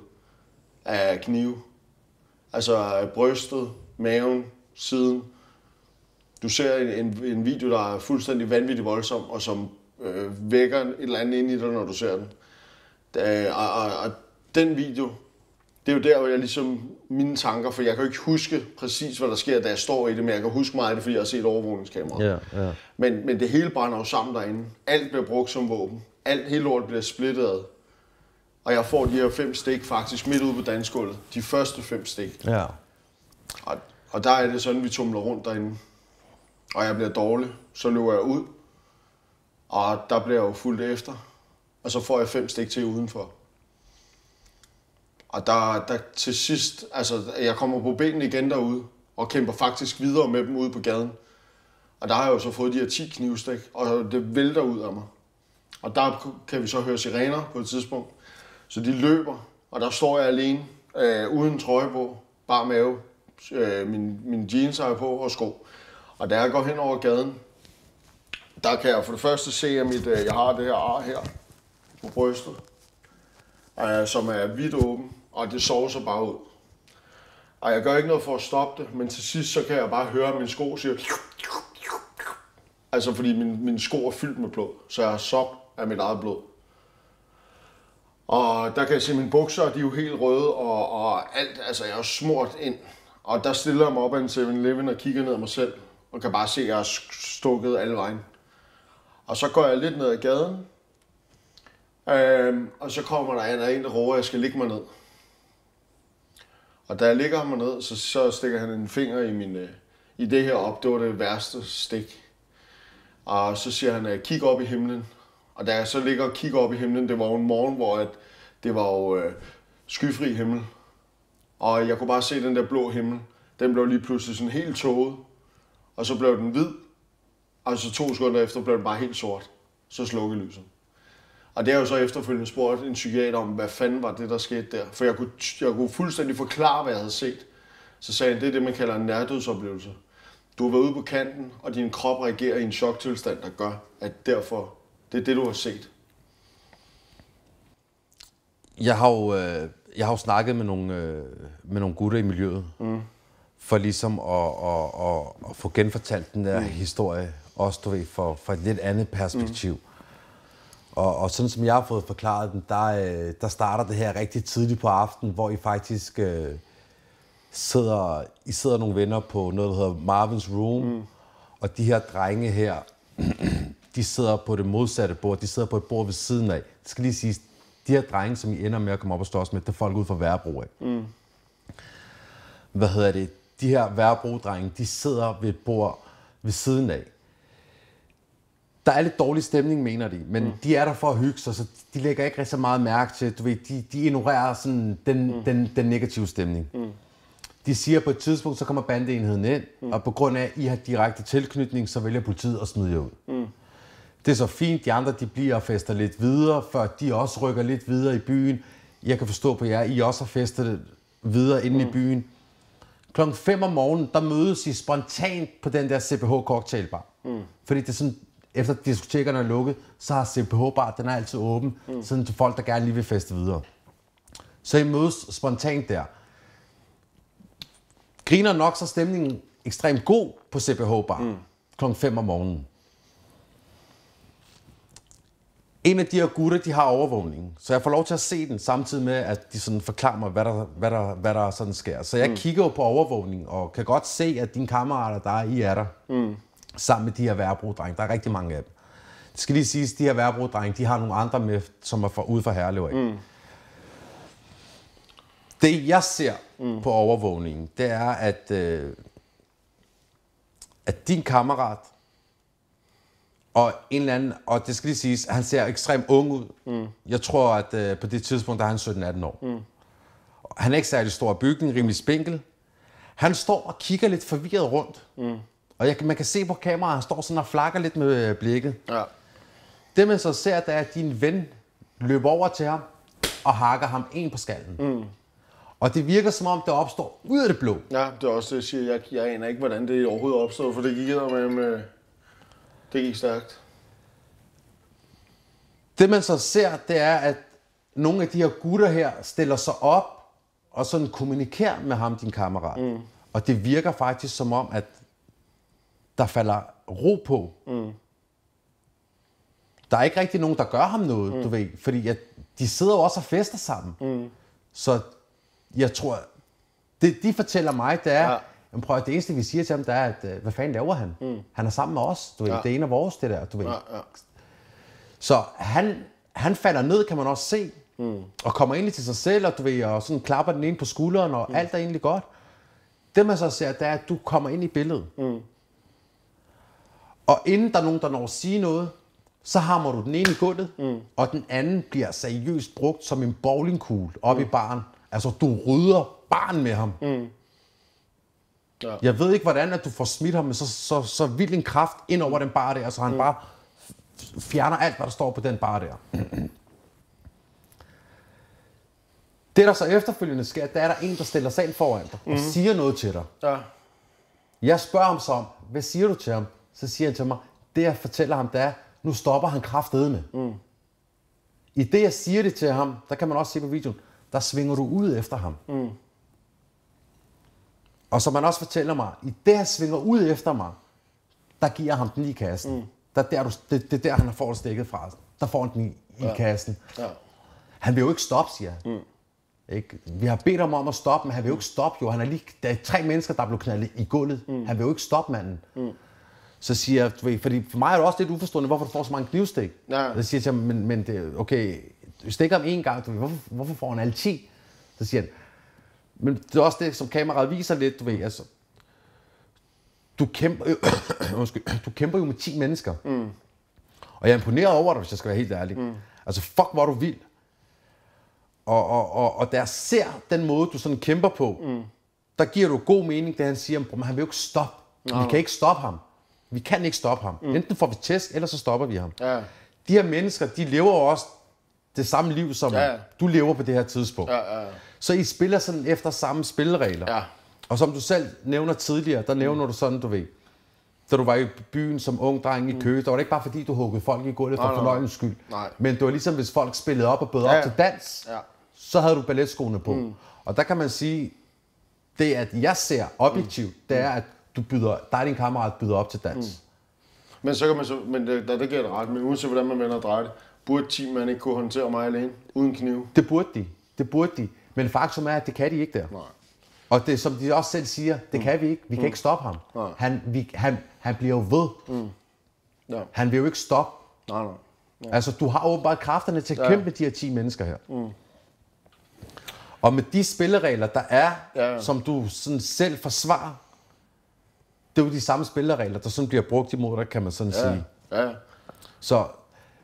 af knive. Altså af brystet, maven, siden. Du ser en, en, en video, der er fuldstændig vanvittig voldsom, og som øh, vækker et eller andet ind i dig, når du ser den. Da, og, og, og den video, det er jo der, hvor jeg ligesom mine tanker, for jeg kan jo ikke huske præcis, hvad der sker, da jeg står i det, men jeg kan huske meget af det, fordi jeg har set overvågningskamera. Ja, ja. Men, men det hele brænder jo sammen derinde. Alt bliver brugt som våben. Alt, hele lortet bliver splittet ad. Og jeg får de her fem stik faktisk midt ude på dansgulvet. De første fem stik. Ja. Og, og der er det sådan, vi tumler rundt derinde. Og jeg bliver dårlig. Så løber jeg ud. Og der bliver jeg jo fuldt efter. Og så får jeg fem stik til udenfor. Og der, der til sidst, altså jeg kommer på benene igen derude. Og kæmper faktisk videre med dem ude på gaden. Og der har jeg jo så fået de her 10 knivstik. Og det vælter ud af mig. Og der kan vi så høre sirener på et tidspunkt. Så de løber, og der står jeg alene, øh, uden trøje på, bare mave, øh, min, min jeans har jeg på og sko. Og da jeg går hen over gaden, der kan jeg for det første se, at mit, øh, jeg har det her ar her på brystet, øh, som er vidt åben, og det sover så bare ud. Og jeg gør ikke noget for at stoppe det, men til sidst så kan jeg bare høre, at min sko siger... Altså fordi min, min sko er fyldt med blod, så jeg har sop af mit eget blod. Og der kan jeg se, mine bukser, de er jo helt røde, og, og alt, altså jeg er smurt ind. Og der stiller jeg mig op ad en 7-Eleven og kigger ned ad mig selv, og kan bare se, at jeg er stukket alle vejen. Og så går jeg lidt ned ad gaden, øhm, og så kommer der en, der en, der råber, at jeg skal ligge mig ned. Og da jeg ligger mig ned, så, så stikker han en finger i, min, øh, i det her op. Det var det værste stik. Og så siger han, øh, kig op i himlen. Og da jeg så ligger og kigger op i himlen, det var jo en morgen, hvor at det var jo øh, skyfri himmel. Og jeg kunne bare se den der blå himmel. Den blev lige pludselig sådan helt tåget. Og så blev den hvid. Og så to sekunder efter blev den bare helt sort. Så slukkede lyset. Og det er jo så efterfølgende spurgt en psykiater om, hvad fanden var det, der skete der. For jeg kunne, jeg kunne fuldstændig forklare, hvad jeg havde set. Så sagde han, det er det, man kalder en nærdødsoplevelse. Du har været ude på kanten, og din krop reagerer i en choktilstand, der gør, at derfor, det er det, du har set. Jeg har jo, øh, jeg har jo snakket med nogle, øh, med nogle gutter i miljøet. Mm. For ligesom at, at, at, at få genfortalt den der mm. historie, også du ved, for, for et lidt andet perspektiv. Mm. Og, og sådan som jeg har fået forklaret den, der, øh, der starter det her rigtig tidligt på aftenen, hvor I faktisk øh, sidder, I sidder nogle venner på noget, der hedder Marvin's Room, mm. og de her drenge her, [CLEARS THROAT] de sidder på det modsatte bord, de sidder på et bord ved siden af. Det skal lige sige, de her drenge, som I ender med at komme op og slås med, det er folk ud fra Værebro af. Mm. Hvad hedder det? De her Værebro-drenge, de sidder ved bord ved siden af. Der er lidt dårlig stemning, mener de, men mm. de er der for at hygge sig, så de lægger ikke så meget mærke til, du ved, de, de ignorerer sådan den, mm. den, den negative stemning. Mm. De siger på et tidspunkt, så kommer bandeenheden ind, mm. og på grund af, at I har direkte tilknytning, så vælger politiet at smide jer ud. Mm. Det er så fint, de andre de bliver og fester lidt videre, før de også rykker lidt videre i byen. Jeg kan forstå på jer, I også har festet videre inde mm. i byen. Klokken 5 om morgenen, der mødes I spontant på den der CPH cocktailbar. Mm. Fordi det er sådan, efter diskotekerne er lukket, så har CPH bar, den er altid åben, mm. sådan til folk, der gerne lige vil feste videre. Så I mødes spontant der. Griner nok, så stemningen ekstremt god på CPH bar mm. klokken 5 om morgenen. En af de her gutter, de har overvågning, så jeg får lov til at se den, samtidig med, at de sådan forklarer mig, hvad der, hvad der, hvad der sådan sker. Så jeg mm. kigger jo på overvågning, og kan godt se, at dine kammerater, der er, I er der, mm. sammen med de her værbro-drenge. Der er rigtig mange af dem. Det skal lige siges, at de her værbro-drenge, de har nogle andre med, som er for, ude for Herlev af. Mm. Det, jeg ser mm. på overvågningen, det er, at, øh, at din kammerat, og en eller anden, og det skal lige siges, han ser ekstremt ung ud. Mm. Jeg tror, at øh, på det tidspunkt, der er han 17-18 år. Mm. Han er ikke særlig stor bygning, rimelig spinkel. Han står og kigger lidt forvirret rundt. Mm. Og jeg, man kan se på kameraet, han står sådan og flakker lidt med øh, blikket. Ja. Det man så ser, det er, at din ven løber over til ham og hakker ham en på skallen. Mm. Og det virker som om, det opstår ud af det blå. Ja, det er også det, jeg siger. Jeg, jeg aner ikke, hvordan det overhovedet opstod, for det gik med, med det gik stærkt. Det man så ser, det er, at nogle af de her gutter her stiller sig op og sådan kommunikerer med ham, din kammerat. Mm. Og det virker faktisk som om, at der falder ro på. Mm. Der er ikke rigtig nogen, der gør ham noget, mm. du ved. Fordi at de sidder jo også og fester sammen. Mm. Så jeg tror, det de fortæller mig, det er, ja. Men prøv at det eneste, vi siger til ham, det er, at øh, hvad fanden laver han? Mm. Han er sammen med os, du ved. Ja. Det er en af vores, det der, du ved. Ja, ja. Så han, han falder ned, kan man også se, mm. og kommer egentlig til sig selv, og du ved, og sådan klapper den ene på skulderen, og mm. alt er egentlig godt. Det man så ser, det er, at du kommer ind i billedet. Mm. Og inden der er nogen, der når at sige noget, så hammer du den ene i gulvet, mm. og den anden bliver seriøst brugt som en bowlingkugle op mm. i baren. Altså, du rydder barn med ham. Mm. Ja. Jeg ved ikke, hvordan at du får smidt ham med så, så, så vild en kraft ind over den bar der, så han mm. bare fjerner alt, hvad der står på den bar der. Det, der så efterfølgende sker, det er, der er en, der stiller sig ind foran dig mm. og siger noget til dig. Ja. Jeg spørger ham så, hvad siger du til ham? Så siger han til mig, det jeg fortæller ham, det er, nu stopper han kraftedeme. Mm. I det, jeg siger det til ham, der kan man også se på videoen, der svinger du ud efter ham. Mm. Og som man også fortæller mig, i det han svinger ud efter mig, der giver ham den i kassen. Mm. Der, der, det, det er der, han får stikket fra. Der får han den i, i ja. kassen. Ja. Han vil jo ikke stoppe, siger han. Mm. Ikke? Vi har bedt ham om at stoppe, men han vil jo ikke stoppe. Jo. Han er lige, der er tre mennesker, der er blevet knaldet i gulvet. Mm. Han vil jo ikke stoppe manden. Mm. Så siger jeg, du fordi for mig er det også lidt uforstående, hvorfor du får så mange knivstik. Ja. Så siger jeg men, men det, okay, du stikker ham en gang, du hvorfor, hvorfor får han alle 10? Så siger han, men det er også det, som kameraet viser lidt, du ved, altså, du kæmper, jo, [COUGHS] du kæmper jo med 10 mennesker. Mm. Og jeg er imponeret over dig, hvis jeg skal være helt ærlig. Mm. Altså, fuck, hvor du vild. Og, og, og, og da jeg ser den måde, du sådan kæmper på, mm. der giver du god mening, det han siger, at han vil jo ikke stoppe. No. Vi kan ikke stoppe ham. Vi kan ikke stoppe ham. Mm. Enten får vi test, eller så stopper vi ham. Ja. De her mennesker, de lever også det samme liv, som ja. du lever på det her tidspunkt. Ja, ja. Så I spiller sådan efter samme spilleregler. Ja. Og som du selv nævner tidligere, der nævner mm. du sådan, du ved, da du var i byen som ung dreng i Køge, mm. der var det ikke bare fordi, du huggede folk i gulvet for fornøjens skyld. Nej. Men det var ligesom, hvis folk spillede op og bød ja. op til dans, ja. så havde du balletskoene på. Mm. Og der kan man sige, det at jeg ser objektivt, det er, at du byder, dig og din kammerat byder op til dans. Mm. Men så kan man så, men det, der, det giver det ret, men uanset hvordan man vender og drejer det, burde 10 mand ikke kunne håndtere mig alene, uden kniv? Det burde de. Det burde de. Men faktum er, at det kan de ikke der. Nej. Og det, som de også selv siger, det kan vi ikke. Vi kan ikke stoppe ham. Nej. Han, vi, han, han bliver jo ved. Ja. Han vil jo ikke stoppe. Nej, nej. Altså, du har åbenbart kræfterne til at kæmpe de her 10 mennesker her. Mm. Og med de spilleregler, der er, Ja, ja. som du sådan selv forsvarer, det er jo de samme spilleregler, der sådan bliver brugt imod dig, kan man sådan ja. sige. Ja, ja. Så,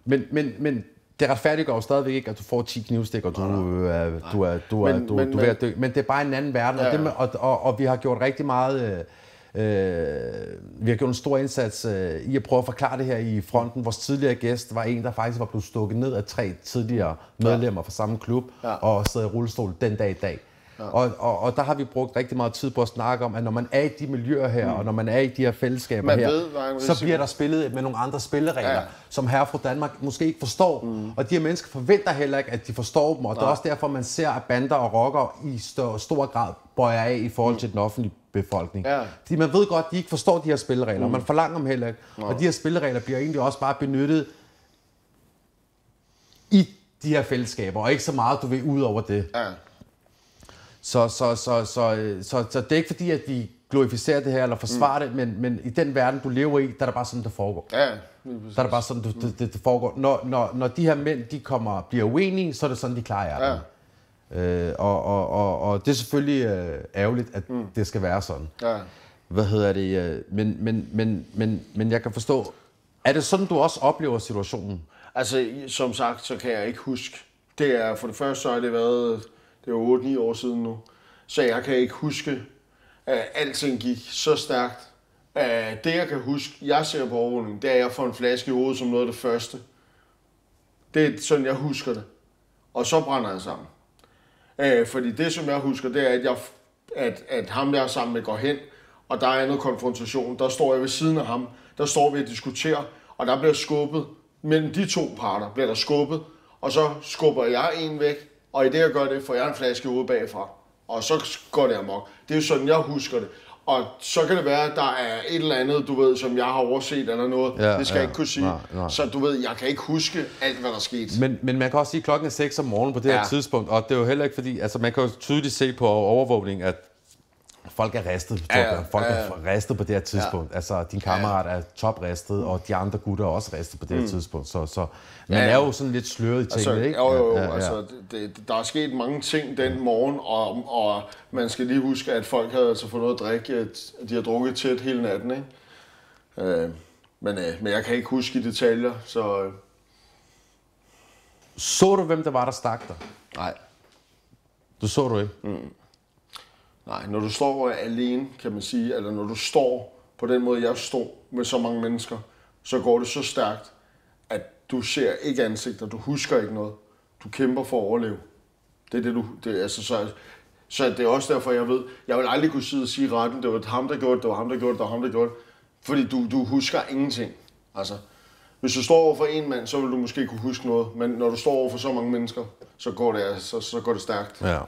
men, men, men det retfærdiggør jo stadigvæk ikke, at du får 10 knivstik, og du, øh, er, du er, du er, Men- du, men- du er ved at dø. Men det er bare en anden verden, og, Ja. det med, og, og, og vi har gjort rigtig meget... Øh, Øh, vi har gjort en stor indsats øh, i at prøve at forklare det her i fronten. Vores tidligere gæst var en, der faktisk var blevet stukket ned af tre tidligere medlemmer fra samme klub, Ja. og sidder i rullestol den dag i dag. Ja. Og, og, og der har vi brugt rigtig meget tid på at snakke om, at når man er i de miljøer her, mm. og når man er i de her fællesskaber Man her, ved, så bliver der spillet med nogle andre spilleregler, Ja. som herre fra Danmark måske ikke forstår. Mm. Og de her mennesker forventer heller ikke, at de forstår dem, og det er også derfor, man ser, at bander og rockere i stor, stor grad bøjer af i forhold til den offentlige befolkning. Ja. Fordi man ved godt, at de ikke forstår de her spilleregler, mm. man forlanger dem heller ikke. Og de her spilleregler bliver egentlig også bare benyttet i de her fællesskaber, og ikke så meget, du vil ud over det. ja. Så, så, så, så, så, så det er ikke fordi, at vi glorificerer det her eller forsvarer mm. det, men, men i den verden, du lever i, der er det bare sådan, det foregår. ja. Så er det bare sådan, det, det, det foregår. Når, når, når de her mænd, de kommer, bliver uenige, så er det sådan, de klarer jer. Ja. Øh, og, og, og, og det er selvfølgelig øh, ærgerligt, at mm. det skal være sådan. Ja. Hvad hedder det? Øh, men, men, men, men, men jeg kan forstå, er det sådan, du også oplever situationen? Altså, som sagt, så kan jeg ikke huske. Det er, for det første, så har det været, det er 8-9 år siden nu. Så jeg kan ikke huske, at alting gik så stærkt. Uh, det, jeg kan huske, jeg ser på overvågning, det er, at jeg får en flaske i hovedet som noget af det første. Det er sådan, jeg husker det. Og så brænder jeg sammen. Uh, fordi det, som jeg husker, det er, at, jeg, at, at ham, der er sammen med, går hen, og der er noget konfrontation. Der står jeg ved siden af ham. Der står vi og diskuterer, og der bliver skubbet. Mellem de to parter bliver der skubbet, og så skubber jeg en væk, og i det, jeg gør det, får jeg en flaske hovedet bagfra. Og så går det amok. Det er jo sådan, jeg husker det. Og så kan det være, at der er et eller andet, du ved, som jeg har overset eller noget. Ja, det skal ja. jeg ikke kunne sige. Nej, nej. Så du ved, jeg kan ikke huske alt, hvad der skete. Men, men man kan også sige, at klokken er 6 om morgenen på det. Ja. her tidspunkt, og det er jo heller ikke fordi, altså man kan jo tydeligt se på overvågning, at folk er ristet, Ja, ja, folk ja, er ja. ristet på det her tidspunkt. Ja. Altså din kammerat er topristet, og de andre gutter er også ristet på det her tidspunkt. Så, så man Ja, ja, ja. er jo sådan lidt sløret i tingene, Altså, ikke? jo, jo, jo. Ja, Ja, ja, ja. Altså, det, der er sket mange ting den morgen, og, og man skal lige huske, at folk havde altså fået noget at drikke, at de har drukket tæt hele natten, ikke? Øh, men, øh, men jeg kan ikke huske i detaljer, så øh, Så du, hvem der var, der stak dig? nej. Du så du ikke? Nej, når du står alene, kan man sige, eller når du står på den måde, jeg står med så mange mennesker, så går det så stærkt, at du ser ikke ansigter, du husker ikke noget. Du kæmper for at overleve. Det er det, du... Det, er altså, så, så det er også derfor, jeg ved, jeg vil aldrig kunne sidde og sige retten, det var ham, der gjorde det, det var ham, der gjorde det, det var ham, der gjorde det. Fordi du, du husker ingenting. Altså, hvis du står over for en mand, så vil du måske kunne huske noget, men når du står over for så mange mennesker, så går det, altså, så går det stærkt. Ja.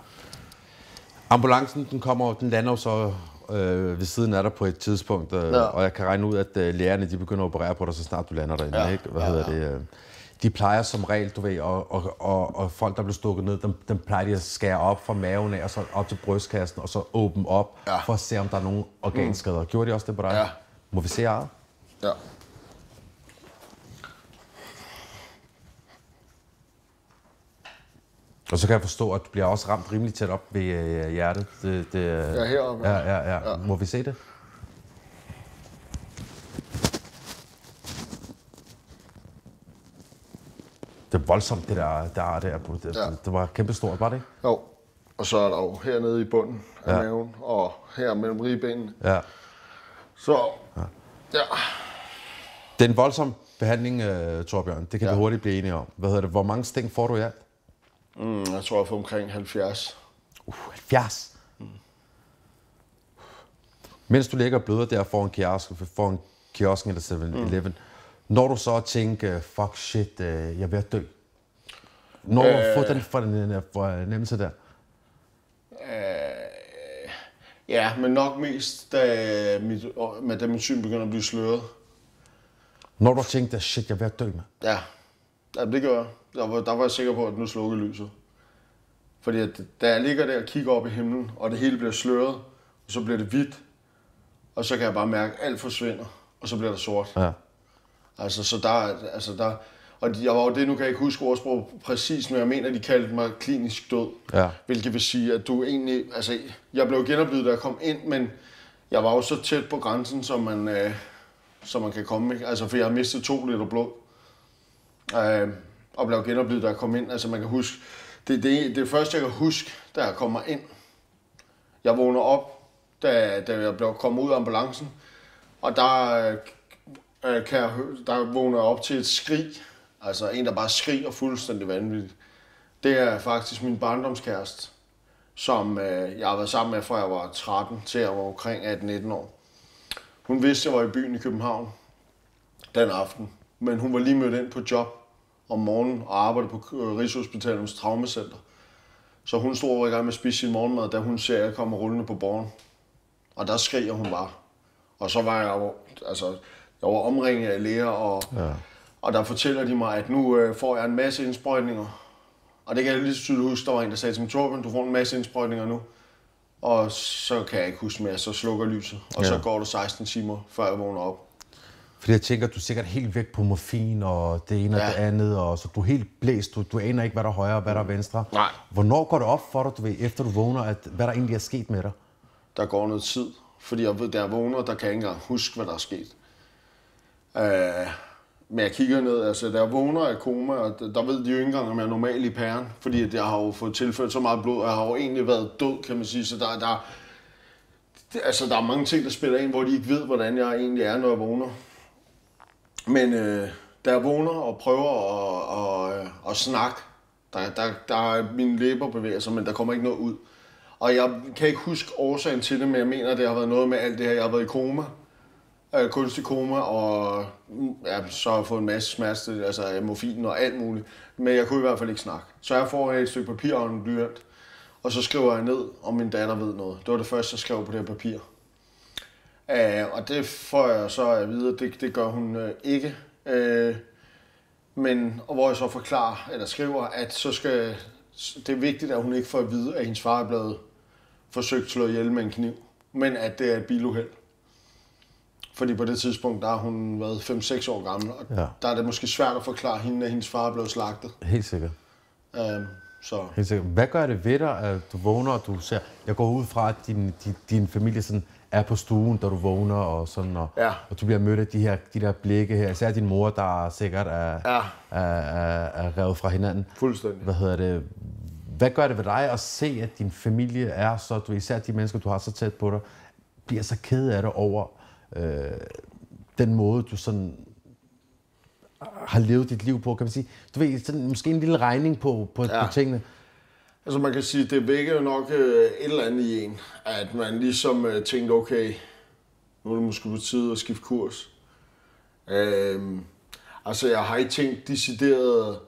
Ambulancen, den kommer, den lander jo så øh, ved siden af dig på et tidspunkt, øh, Ja. ja. og jeg kan regne ud, at øh, lægerne de begynder at operere på dig, så snart du lander derinde, Ja, ikke? Hvad ja, hedder det? Øh, de plejer som regel, du ved, og, og, og, og folk, der bliver stukket ned, dem, dem plejer de at skære op fra maven af, og så op til brystkassen, og så åbne op, Ja. for at se, om der er nogle organskader. Gjorde de også det på dig? Ja. Må vi se ejet? Ja. Og så kan jeg forstå, at du bliver også ramt rimelig tæt op ved øh, hjertet. Det, det, Ja, heroppe. Ja, ja, ja, ja. Må vi se det? Det er voldsomt, det der, der er der. Det, Ja. ja. det var kæmpestort, var det ikke? Jo. Og så er der jo hernede i bunden af Ja. maven, og her mellem ribbenene. Ja. Så, ja. Det er en voldsom behandling, uh, Torbjørn. Det kan ja. Ja. vi hurtigt blive enige om. Hvad hedder det? Hvor mange sting får du i alt? Mm, jeg tror, jeg får omkring 70. Uh, 70. Mens du ligger og bløder der foran kiosken, foran kiosken eller 7-Eleven, mm. når du så tænker, fuck shit, øh, jeg er ved at dø. Når du Øh. får den fornemmelse der. Ja, men nok mest, da mit, med, da mit syn begynder at blive sløret. Når du tænkte, shit, jeg er ved at dø, med. Ja, ja det gør jeg. Der var, der var jeg sikker på, at nu slukker lyset. Fordi at, da jeg ligger der og kigger op i himlen, og det hele bliver sløret, og så bliver det hvidt, og så kan jeg bare mærke, at alt forsvinder, og så bliver det sort. Ja. Altså, så der, altså der, og jeg var jo det, nu kan jeg ikke huske ordsprog præcis, men jeg mener, de kaldte mig klinisk død. Ja. Hvilket vil sige, at du egentlig, altså, jeg blev genoplevet, da jeg kom ind, men jeg var jo så tæt på grænsen, som man, øh, som man kan komme. Ikke? Altså, for jeg har mistet to liter blod. Øh, og blev genoplevet, da jeg kom ind. Altså, man kan huske, det, det, det første, jeg kan huske, da jeg kommer ind. Jeg vågner op, da, da jeg blev kommet ud af ambulancen, og der, øh, kan jeg, der vågner jeg op til et skrig. Altså en, der bare skriger fuldstændig vanvittigt. Det er faktisk min barndomskæreste, som øh, jeg har været sammen med, fra jeg var 13 til jeg var omkring 18-19 år. Hun vidste, at jeg var i byen i København den aften, men hun var lige mødt ind på job om morgenen og arbejdede på Rigshospitalets traumacenter. Så hun stod over i gang med at spise sin morgenmad, da hun ser, at jeg kommer rullende på borgen. Og der skriger hun bare. Og så var jeg altså, jeg var omringet af læger, og, Ja. og der fortæller de mig, at nu øh, får jeg en masse indsprøjtninger. Og det kan jeg lige så tydeligt huske, der var en, der sagde til mig, Torben, du får en masse indsprøjtninger nu. Og så kan jeg ikke huske mere, så slukker lyset. Og ja. så går der 16 timer, før jeg vågner op. Fordi jeg tænker, du er sikkert helt væk på morfin og det ene og Ja. det andet, og så du er helt blæst, du, du aner ikke, hvad der er højre og hvad der er venstre. Nej. Hvornår går det op for dig, du ved, efter du vågner, at, hvad der egentlig er sket med dig? der går noget tid. Fordi jeg ved, da jeg vågner, der kan jeg ikke engang huske, hvad der er sket. Øh, men jeg kigger ned, altså da jeg vågner af koma, og der ved de jo ikke engang, om jeg er normal i pæren. Fordi at jeg har jo fået tilført så meget blod, og jeg har jo egentlig været død, kan man sige. Så der, der, altså, der er mange ting, der spiller ind, hvor de ikke ved, hvordan jeg egentlig er, når jeg vågner. Men øh, da jeg vågner og prøver at, at, at, at snakke, der, der, der er mine læber bevæger sig, men der kommer ikke noget ud. Og jeg kan ikke huske årsagen til det, men jeg mener, at det har været noget med alt det her. Jeg har været i koma, øh, kunstig koma, og mm, ja, så har jeg fået en masse smerte, altså morfin og alt muligt. Men jeg kunne i hvert fald ikke snakke. Så jeg får et stykke papir og en blyant, og så skriver jeg ned, om min datter ved noget. Det var det første, jeg skrev på det her papir. Uh, og det får jeg så at vide, at det, det gør hun uh, ikke. Uh, men, og hvor jeg så forklarer, eller skriver, at så skal, det er vigtigt, at hun ikke får at vide, at hendes far er blevet forsøgt slået ihjel med en kniv, men at det er et biluheld. Fordi på det tidspunkt, der har hun været 5-6 år gammel, og Ja. der er det måske svært at forklare hende, at hendes far er blevet slagtet. Helt sikkert. Uh, så Helt sikkert. Hvad gør det ved dig, at du vågner, og du ser... Jeg går ud fra, at din, din, din familie sådan er på stuen, da du vågner, og, sådan, og, Ja. og du bliver mødt af de her de der blikke her. Især din mor, der sikkert er, Ja. er, er, er revet fra hinanden. fuldstændig. Hvad hedder det? Hvad gør det ved dig at se, at din familie er så, du, især de mennesker, du har så tæt på dig, bliver så ked af det over øh, den måde, du sådan har levet dit liv på, kan man sige. Du ved, sådan, måske en lille regning på, på, ja. På tingene. Altså man kan sige, det vækker jo nok øh, et eller andet i en, at man ligesom øh, tænkte, okay, nu er det måske på tide at skifte kurs. Øh, altså jeg har ikke tænkt decideret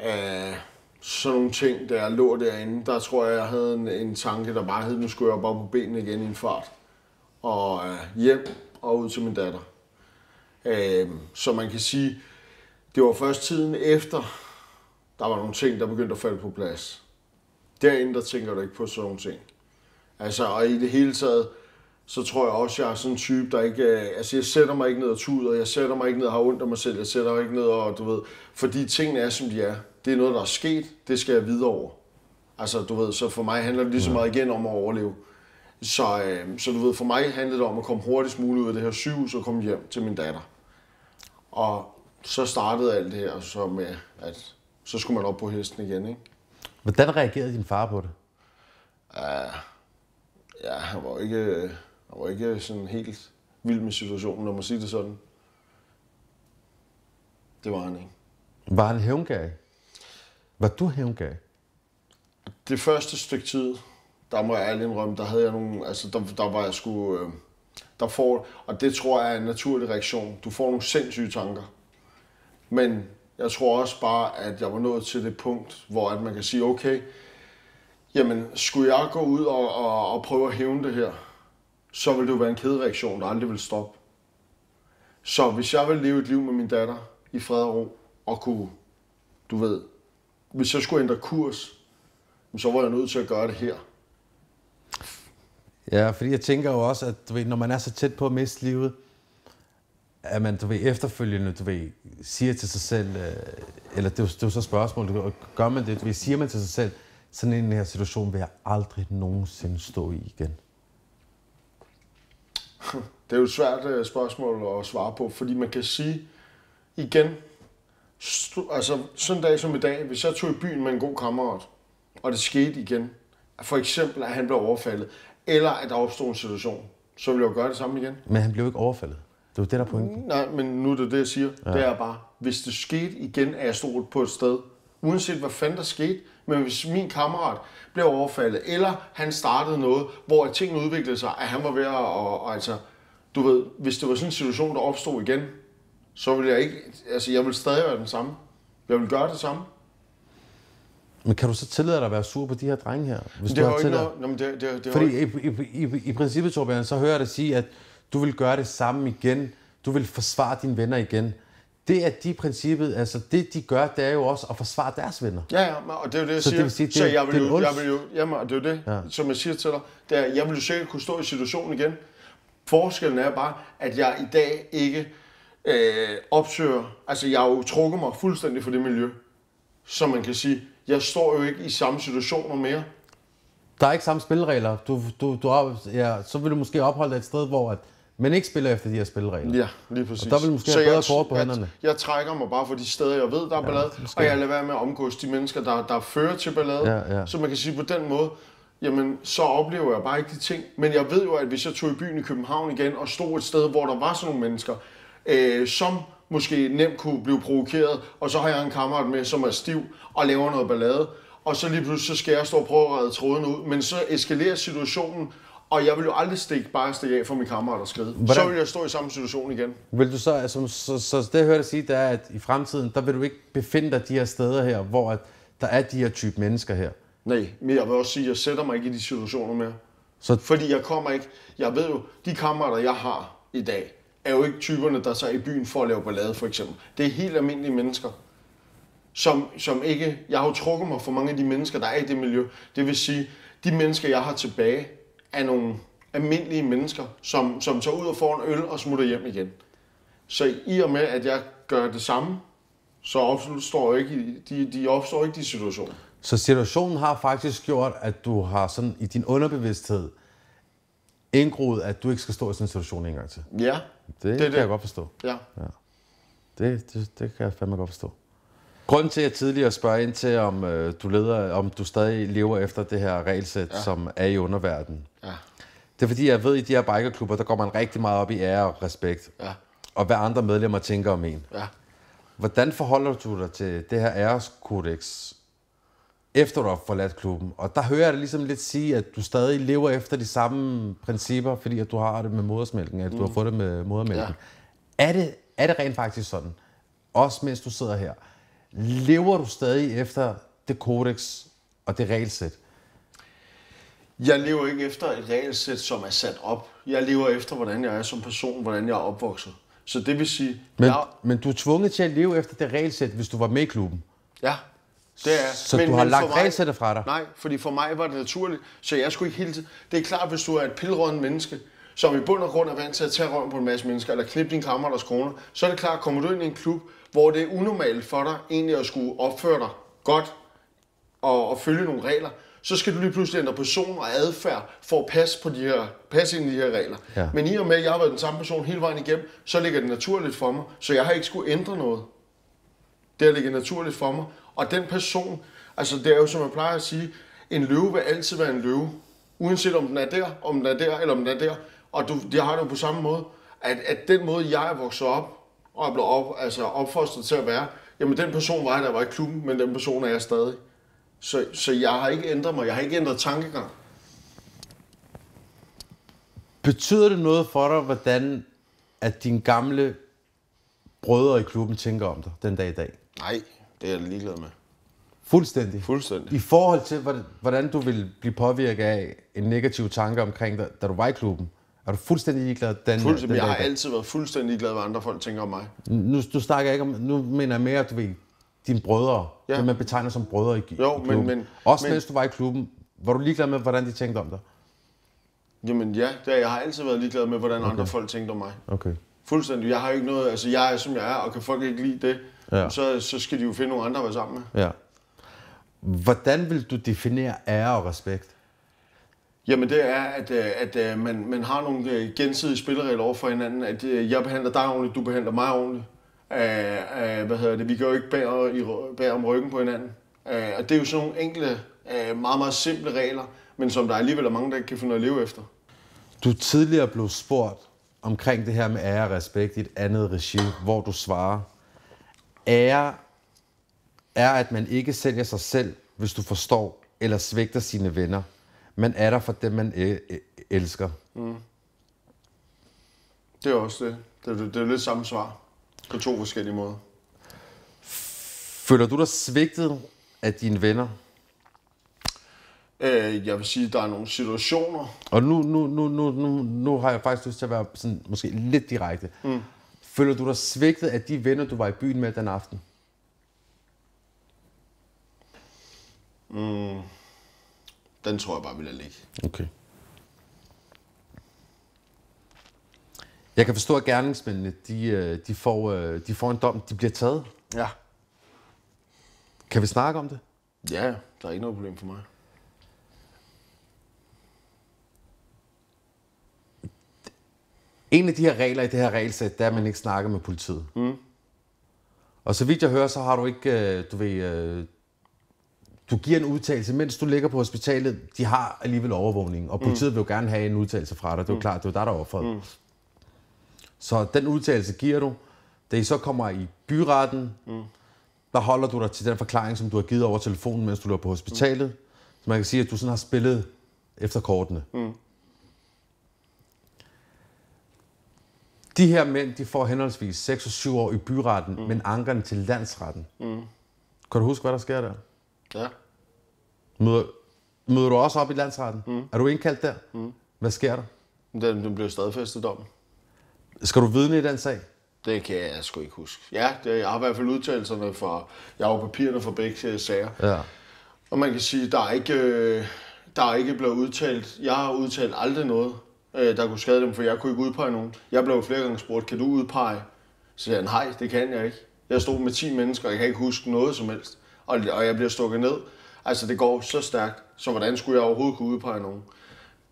øh, sådan nogle ting, da jeg lå derinde. Der tror jeg, jeg havde en, en tanke, der bare hed, nu skulle jeg bare på benene igen i en fart. Og øh, hjem og ud til min datter. Øh, så man kan sige, det var først tiden efter, der var nogle ting, der begyndte at falde på plads. Derinde, der tænker du ikke på sådan nogle ting. Altså, og i det hele taget, så tror jeg også, jeg er sådan en type, der ikke... øh, Altså, jeg sætter mig ikke ned og tuder, jeg sætter mig ikke ned og har ondt af mig selv, jeg sætter mig ikke ned og, du ved... Fordi tingene er, som de er. Det er noget, der er sket, det skal jeg videre over. Altså, du ved, så for mig handler det lige så meget igen om at overleve. Så, øh, så du ved, for mig handler det om at komme hurtigst muligt ud af det her sygehus og komme hjem til min datter. Og så startede alt det her så med, at så skulle man op på hesten igen, ikke? Hvordan reagerede din far på det? Ja, han var ikke, han var ikke sådan helt vild med situationen, når man siger det sådan. Det var han ikke. Var han hævngag? Var du hævngag? Det første stykke tid, der må jeg ærligt indrømme, der havde jeg nogle, altså der, der var jeg sgu, øh, der får, og det tror jeg er en naturlig reaktion. Du får nogle sindssyge tanker. Men jeg tror også bare, at jeg var nået til det punkt, hvor at man kan sige, okay, Jamen, skulle jeg gå ud og, og, og prøve at hævne det her, så vil det jo være en kædereaktion, der aldrig vil stoppe. Så hvis jeg vil leve et liv med min datter i fred og ro, og kunne, du ved, hvis jeg skulle ændre kurs, så var jeg nødt til at gøre det her. Ja, fordi jeg tænker jo også, at du ved, når man er så tæt på at miste livet, at man du ved, efterfølgende du ved, siger til sig selv, øh, eller det er, jo, det er jo så spørgsmålet, gør man det, du ved, siger man til sig selv, sådan en her situation vil jeg aldrig nogensinde stå i igen? [LAUGHS] Det er jo et svært øh, spørgsmål at svare på, fordi man kan sige igen, altså sådan en dag som i dag, hvis jeg tog i byen med en god kammerat, og det skete igen, for eksempel at han blev overfaldet, eller at der opstod en situation, så ville jeg jo gøre det samme igen. Men han blev ikke overfaldet. Det var det, der er pointen. Nej, men nu er det det, jeg siger. Ja. Det er bare, hvis det skete igen, at jeg stod på et sted, uanset hvad fanden der skete, men hvis min kammerat blev overfaldet, eller han startede noget, hvor tingene udviklede sig, at han var ved at, og, og altså, du ved, hvis det var sådan en situation, der opstod igen, så ville jeg ikke, altså jeg vil stadig være den samme. Jeg vil gøre det samme. Men kan du så tillade dig at være sur på de her drenge her? Hvis det du har ikke noget... Nå, men det, det, det Fordi i, i, i, i princippet, Torbjørn, så hører jeg dig sige, at du vil gøre det samme igen. Du vil forsvare dine venner igen. Det er de princippet, altså det de gør, det er jo også at forsvare deres venner. Ja, ja, og det er jo det, jeg så siger. Det vil sige, det, så jeg vil, det jo, jeg vil jo, jamen, det er jo det, ja. som jeg siger til dig, det er, jeg vil jo sikkert kunne stå i situationen igen. Forskellen er bare, at jeg i dag ikke øh, opsøger, altså jeg har jo trukket mig fuldstændig for det miljø, så man kan sige, jeg står jo ikke i samme situationer mere. Der er ikke samme spilleregler. Du, du, du ja, så vil du måske opholde dig et sted, hvor at man ikke spiller efter de her spilleregler. Ja, lige præcis. Og der vil måske så have bedre kort på jeg, hænderne. Jeg trækker mig bare for de steder, jeg ved, der er ballade, ja, og jeg lader være med at omgås de mennesker, der, der fører til ballade. Ja, ja. Så man kan sige på den måde, jamen så oplever jeg bare ikke de ting. Men jeg ved jo, at hvis jeg tog i byen i København igen og stod et sted, hvor der var sådan nogle mennesker, øh, som måske nemt kunne blive provokeret, og så har jeg en kammerat med, som er stiv og laver noget ballade, og så lige pludselig så skal jeg stå og prøve at redde tråden ud, men så eskalerer situationen, og jeg vil jo aldrig stikke, bare stikke af for min kammerat og skride. Hvordan? Så vil jeg stå i samme situation igen. Vil du så, altså, så, så, så det jeg hører dig sige, det er, at i fremtiden, der vil du ikke befinde dig de her steder her, hvor at der er de her type mennesker her? Nej, men jeg vil også sige, at jeg sætter mig ikke i de situationer mere. Så... Fordi jeg kommer ikke, jeg ved jo, de kammerater, jeg har i dag, er jo ikke typerne, der så er i byen for at lave ballade, for eksempel. Det er helt almindelige mennesker, som, som ikke... Jeg har jo trukket mig for mange af de mennesker, der er i det miljø. Det vil sige, de mennesker, jeg har tilbage, er nogle almindelige mennesker, som, som tager ud og får en øl og smutter hjem igen. Så i og med, at jeg gør det samme, så opstår ikke, de, de opstår ikke de situationer. Så situationen har faktisk gjort, at du har sådan i din underbevidsthed indgroet, at du ikke skal stå i sådan en situation en gang til. Ja. Det, det kan det. jeg godt forstå. Ja. ja. Det, det, det kan jeg fandme godt forstå. Grunden til, at jeg tidligere spørger ind til, om øh, du leder, om du stadig lever efter det her regelsæt, ja. som er i underverdenen. Ja. Det er fordi, jeg ved, at i de her bikerklubber, der går man rigtig meget op i ære og respekt. Ja. Og hvad andre medlemmer tænker om en. Ja. Hvordan forholder du dig til det her æreskodex, efter du har forladt klubben? Og der hører jeg dig ligesom lidt sige, at du stadig lever efter de samme principper, fordi at du har det med modersmælken, at mm. du har mm. fået det med modermælken. Ja. Er, det, er det rent faktisk sådan? Også mens du sidder her. Lever du stadig efter det kodex og det regelsæt? Jeg lever ikke efter et regelsæt, som er sat op. Jeg lever efter, hvordan jeg er som person, hvordan jeg er opvokset. Så det vil sige... Men, jeg... men du er tvunget til at leve efter det regelsæt, hvis du var med i klubben? Ja, det er. Så men, du har lagt mig, regelsættet fra dig? Nej, fordi for mig var det naturligt, så jeg skulle ikke hele tiden... Det er klart, hvis du er et pilrådende menneske, som i bund og grund er vant til at tage røven på en masse mennesker, eller knippe din kammeraters kroner, så er det klart, kommer du ind i en klub, hvor det er unormalt for dig egentlig at skulle opføre dig godt og, og følge nogle regler, så skal du lige pludselig ændre person og adfærd for at passe, på de her, passe ind i de her regler. Ja. Men i og med, at jeg har været den samme person hele vejen igennem, så ligger det naturligt for mig, så jeg har ikke skulle ændre noget. Det har ligget naturligt for mig. Og den person, altså det er jo som jeg plejer at sige, en løve vil altid være en løve. Uanset om den er der, om den er der, eller om den er der. Og du, de har det jo på samme måde, at, at den måde, jeg er vokset op, og er blevet op, altså opfostret til at være, jamen den person var jeg, der var i klubben, men den person er jeg stadig. Så, så jeg har ikke ændret mig, jeg har ikke ændret tankegang. Betyder det noget for dig, hvordan at dine gamle brødre i klubben tænker om dig den dag i dag? Nej, det er jeg ligeglad med. Fuldstændig. Fuldstændig. I forhold til, hvordan- hvordan du vil blive påvirket af en negativ tanke omkring dig, da du var i klubben, er du fuldstændig ligeglad den, Fuldstændig. den Jeg har altid været fuldstændig glad, hvad andre folk tænker om mig. Nu, du snakker ikke om, nu mener jeg mere, at du ved, dine brødre, ja. Det man betegner som brødre i, Jo, i men- klubben. men- Også men- mens du var i klubben, var du ligeglad med, hvordan de tænkte om dig? Jamen ja, det jeg har altid været ligeglad med, hvordan okay. andre folk tænker om mig. Okay. Fuldstændig. Jeg har ikke noget, altså jeg er som jeg er, og kan folk ikke lide det, ja. så, så skal de jo finde nogle andre at være sammen med. Ja. Hvordan vil du definere ære og respekt? Jamen det er, at, øh, at, at man, man har nogle øh, gensidige spilleregler over for hinanden, at jeg behandler dig ordentligt, du behandler mig ordentligt. Uh, uh, hvad hedder det? Vi går jo ikke bag, i, bag om ryggen på hinanden. Uh, og det er jo sådan nogle enkle, uh, meget, meget simple regler, men som der alligevel er mange, der ikke kan finde at leve efter. Du tidligere blev spurgt omkring det her med ære og respekt i et andet regi, hvor du svarer, ære er, at man ikke sælger sig selv, hvis du forstår eller svigter sine venner. Man er der for dem, man elsker. Det er også det. Det er, det er lidt samme svar på to forskellige måder. Føler du dig svigtet af dine venner? Uh, jeg vil sige, at der er nogle situationer, Og nu, nu, nu, nu, nu, nu har jeg faktisk lyst til at være sådan, måske lidt direkte. Mm. Føler du dig svigtet af de venner, du var i byen med den aften? Den tror jeg bare vil lade ligge. Okay. Jeg kan forstå, at gerningsmændene, de, øh, de, får, øh, de får en dom, de bliver taget. Ja. Kan vi snakke om det? Ja, der er ikke noget problem for mig. En af de her regler i det her regelsæt, det er, at man ikke snakker med politiet. Mm. Og så vidt jeg hører, så har du ikke, øh, du ved, du giver en udtalelse, mens du ligger på hospitalet, de har alligevel overvågning, og politiet mm. vil jo gerne have en udtalelse fra dig. Det er jo mm. klart, det er dig, der er offeret. Mm. Så den udtalelse giver du. Da I så kommer i byretten, mm. der holder du dig til den forklaring, som du har givet over telefonen, mens du lå på hospitalet. Mm. Så man kan sige, at du sådan har spillet efter kortene. Mm. De her mænd, de får henholdsvis 6 og 7 år i byretten, mm. men ankerne til landsretten. Mm. Kan du huske, hvad der sker der? Ja. Møder, møder du også op i landsretten? Mm. Er du indkaldt der? Mm. Hvad sker der? Den, den blev stadfæstet dommen. Skal du vidne i den sag? Det kan jeg sgu ikke huske. Ja, det, jeg har i hvert fald udtalelserne fra, jeg har jo papirerne for begge sager. Ja. Og man kan sige, der er ikke, øh, der er ikke blevet udtalt, jeg har udtalt aldrig noget, øh, der kunne skade dem, for jeg kunne ikke udpege nogen. Jeg blev flere gange spurgt, kan du udpege? Så jeg, nej, det kan jeg ikke. Jeg stod med 10 mennesker, og jeg kan ikke huske noget som helst. Og, og jeg bliver stukket ned. Altså, det går så stærkt, så hvordan skulle jeg overhovedet kunne udpege nogen?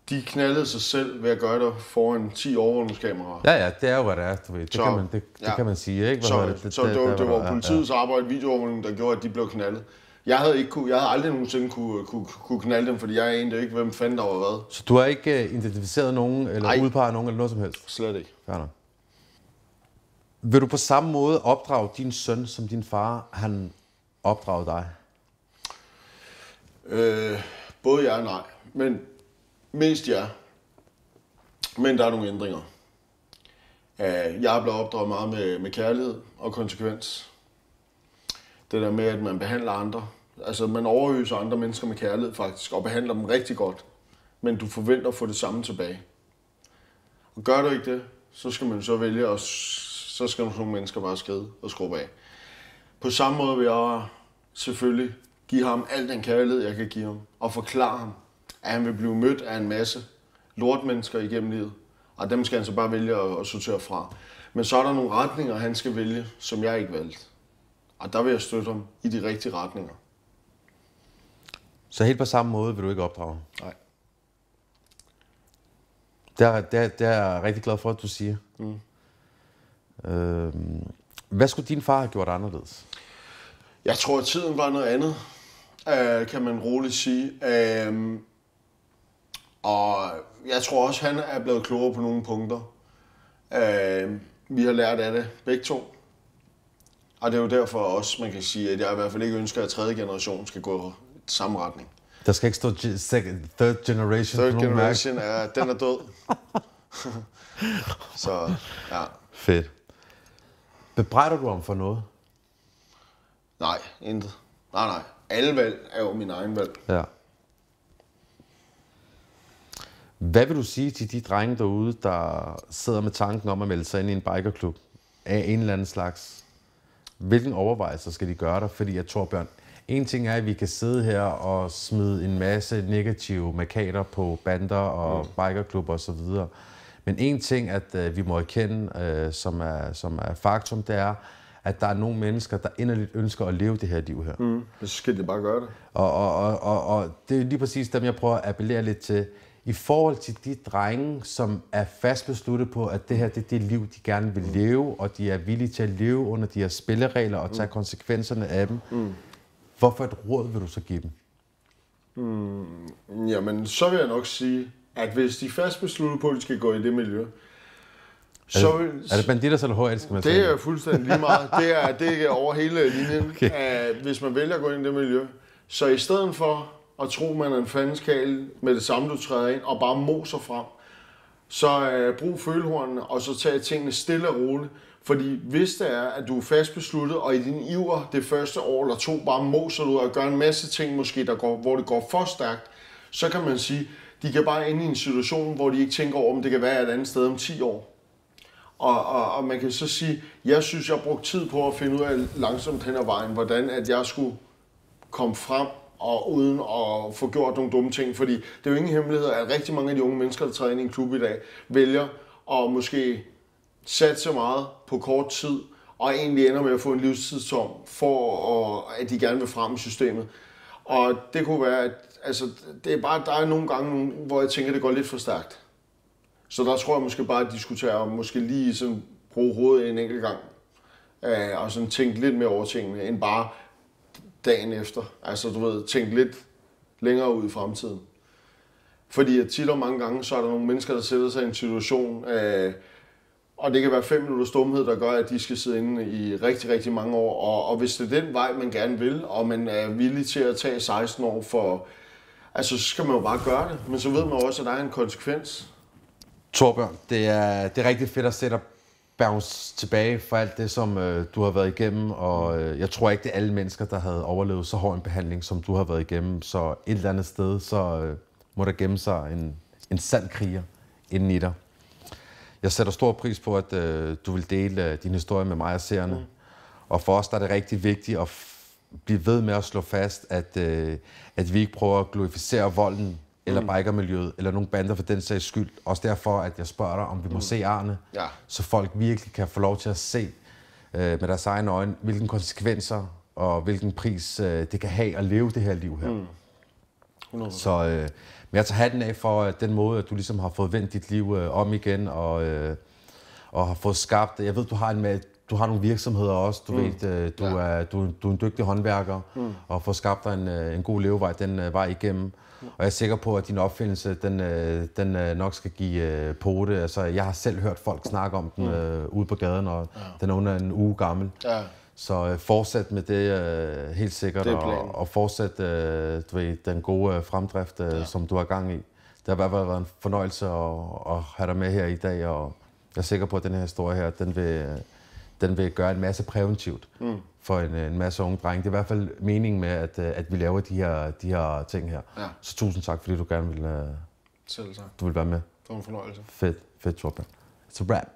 De knaldede sig selv ved at gøre det foran 10 overvågningskameraer. Ja, ja, det er jo, hvad det er. Du ved. Det, Så- kan man, det, det ja. kan man sige, ikke? Hvad Så, hedder det, så det, det, der, det var der er. politiets arbejde, videoovervågning, der gjorde, at de blev knaldet. Jeg havde, ikke kunne, jeg havde aldrig nogensinde kunne, kunne, kunne knalde dem, fordi jeg anede ikke, hvem fanden der var hvad. Så du har ikke uh, identificeret nogen, eller Nej. udpeget nogen, eller noget som helst? Slet ikke. Fair nok. Vil du på samme måde opdrage din søn, som din far, han opdraget dig? Øh, både ja og nej. Men mest ja. Men der er nogle ændringer. Øh, jeg er blevet opdraget meget med, med kærlighed og konsekvens. Det der med, at man behandler andre. Altså, man overøser andre mennesker med kærlighed faktisk, og behandler dem rigtig godt. Men du forventer at få det samme tilbage. Og gør du ikke det, så skal man så vælge, og så skal nogle mennesker bare skride og skrubbe af. På samme måde vil jeg selvfølgelig give ham al den kærlighed, jeg kan give ham, og forklare ham, at han vil blive mødt af en masse lortmennesker igennem livet, og dem skal han så bare vælge at, at sortere fra. Men så er der nogle retninger, han skal vælge, som jeg ikke valgte. Og der vil jeg støtte ham i de rigtige retninger. Så helt på samme måde vil du ikke opdrage? Nej. Det er, det, er, det er jeg rigtig glad for, at du siger. Mm. Øhm, hvad skulle din far have gjort anderledes? Jeg tror, at tiden var noget andet, øh, kan man roligt sige. Øh, og jeg tror også, han er blevet klogere på nogle punkter. Øh, vi har lært af det, begge to. Og det er jo derfor også, man kan sige, at jeg i hvert fald ikke ønsker, at tredje generation skal gå i samme retning. Der skal ikke stå second, third generation. Third generation er, den er død. [LAUGHS] Så ja, Fedt. Bebrejder du ham for noget? nej, intet. Nej, nej. alle valg er jo min egen valg. Ja. Hvad vil du sige til de drenge derude, der sidder med tanken om at melde sig ind i en bikerklub af en eller anden slags? Hvilken overvejelser skal de gøre der? Fordi jeg tror, Bjørn, en ting er, at vi kan sidde her og smide en masse negative markader på bander og mm. bikerklubber osv. Men en ting, at uh, vi må erkende, uh, som, er, som er faktum, det er, at der er nogle mennesker, der inderligt ønsker at leve det her liv her. Mm. Så skal de bare gøre det. Og, og, og, og, og det er lige præcis dem, jeg prøver at appellere lidt til. I forhold til de drenge, som er fast besluttet på, at det her det er det liv, de gerne vil leve, og de er villige til at leve under de her spilleregler og tage konsekvenserne af dem. Mm. Hvorfor et råd vil du så give dem? Mm, jamen, så vil jeg nok sige, at hvis de er fast besluttet på, at de skal gå i det miljø, så vil, er det banditter eller HL, skal man Det er fuldstændig lige meget. [LAUGHS] Det er, det er over hele linjen, okay. at hvis man vælger at gå ind i det miljø, så i stedet for at tro, man er en fandenskal med det samme, du træder ind, og bare moser frem, så uh, brug følehornene, og så tag tingene stille og roligt. Fordi hvis det er, at du er fast besluttet, og i din iver det første år eller to bare moser du og gør en masse ting måske, der går, hvor det går for stærkt, så kan man sige, de kan bare ende i en situation, hvor de ikke tænker over, om det kan være et andet sted om 10 år. Og, og, og man kan så sige, jeg synes, jeg har brugt tid på at finde ud af langsomt hen ad vejen, hvordan at jeg skulle komme frem og uden at få gjort nogle dumme ting. Fordi det er jo ingen hemmelighed, at rigtig mange af de unge mennesker, der træder ind i en klub i dag, vælger at måske satse så meget på kort tid, og egentlig ender med at få en livstidstom, for at de gerne vil frem i systemet. Og det kunne være, at altså, det er bare, der er nogle gange, hvor jeg tænker, det går lidt for stærkt. Så der tror jeg måske bare at diskutere, og måske lige sådan bruge hovedet en enkelt gang, øh, og sådan tænke lidt mere over tingene, end bare dagen efter. Altså du ved, tænke lidt længere ud i fremtiden. Fordi at tit og mange gange, så er der nogle mennesker, der sætter sig i en situation, øh, og det kan være fem minutter stumhed, der gør, at de skal sidde inde i rigtig, rigtig mange år. Og, og hvis det er den vej, man gerne vil, og man er villig til at tage 16 år for... Altså, så skal man jo bare gøre det. Men så ved man også, at der er en konsekvens. Torbjørn, det er, det er rigtig fedt at sætte bounce tilbage for alt det, som øh, du har været igennem, og øh, jeg tror ikke, det er alle mennesker, der havde overlevet så hård en behandling, som du har været igennem. Så et eller andet sted, så øh, må der gemme sig en, en sand kriger inden i dig. Jeg sætter stor pris på, at øh, du vil dele øh, din historie med mig og seerne. Mm. Og for os der er det rigtig vigtigt at blive ved med at slå fast, at, øh, at vi ikke prøver at glorificere volden eller mm. bikermiljøet, eller nogle bander for den sags skyld. Også derfor, at jeg spørger dig, om vi må mm. se Arne, ja. så folk virkelig kan få lov til at se øh, med deres egne øjne, hvilke konsekvenser og hvilken pris øh, det kan have at leve det her liv her. Mm. Så øh, men jeg tager hatten af for at den måde, at du ligesom har fået vendt dit liv øh, om igen, og, øh, og har fået skabt, jeg ved, du har en, du har nogle virksomheder også, du mm. ved, øh, du, ja. er, du, du er en dygtig håndværker, mm. og får skabt dig en, øh, en god levevej den øh, vej igennem. Mm. Og jeg er sikker på, at din opfindelse, den, den nok skal give øh, pote. Altså, jeg har selv hørt folk snakke om den mm. øh, ude på gaden, og ja. den er under en uge gammel. Ja. Så øh, fortsæt med det øh, helt sikkert, det og, og fortsæt øh, du ved, den gode fremdrift, øh, ja. som du har gang i. Det har i hvert fald været en fornøjelse at, at have dig med her i dag, og jeg er sikker på, at den her historie her, den vil, den vil gøre en masse præventivt mm. for en, en masse unge drenge. Det er i hvert fald meningen med, at, øh, at vi laver de her, de her ting her. Ja. Så tusind tak, fordi du gerne vil, Selv tak. Du vil være med. Det var en fornøjelse. Fedt, fedt, Torben. It's a wrap.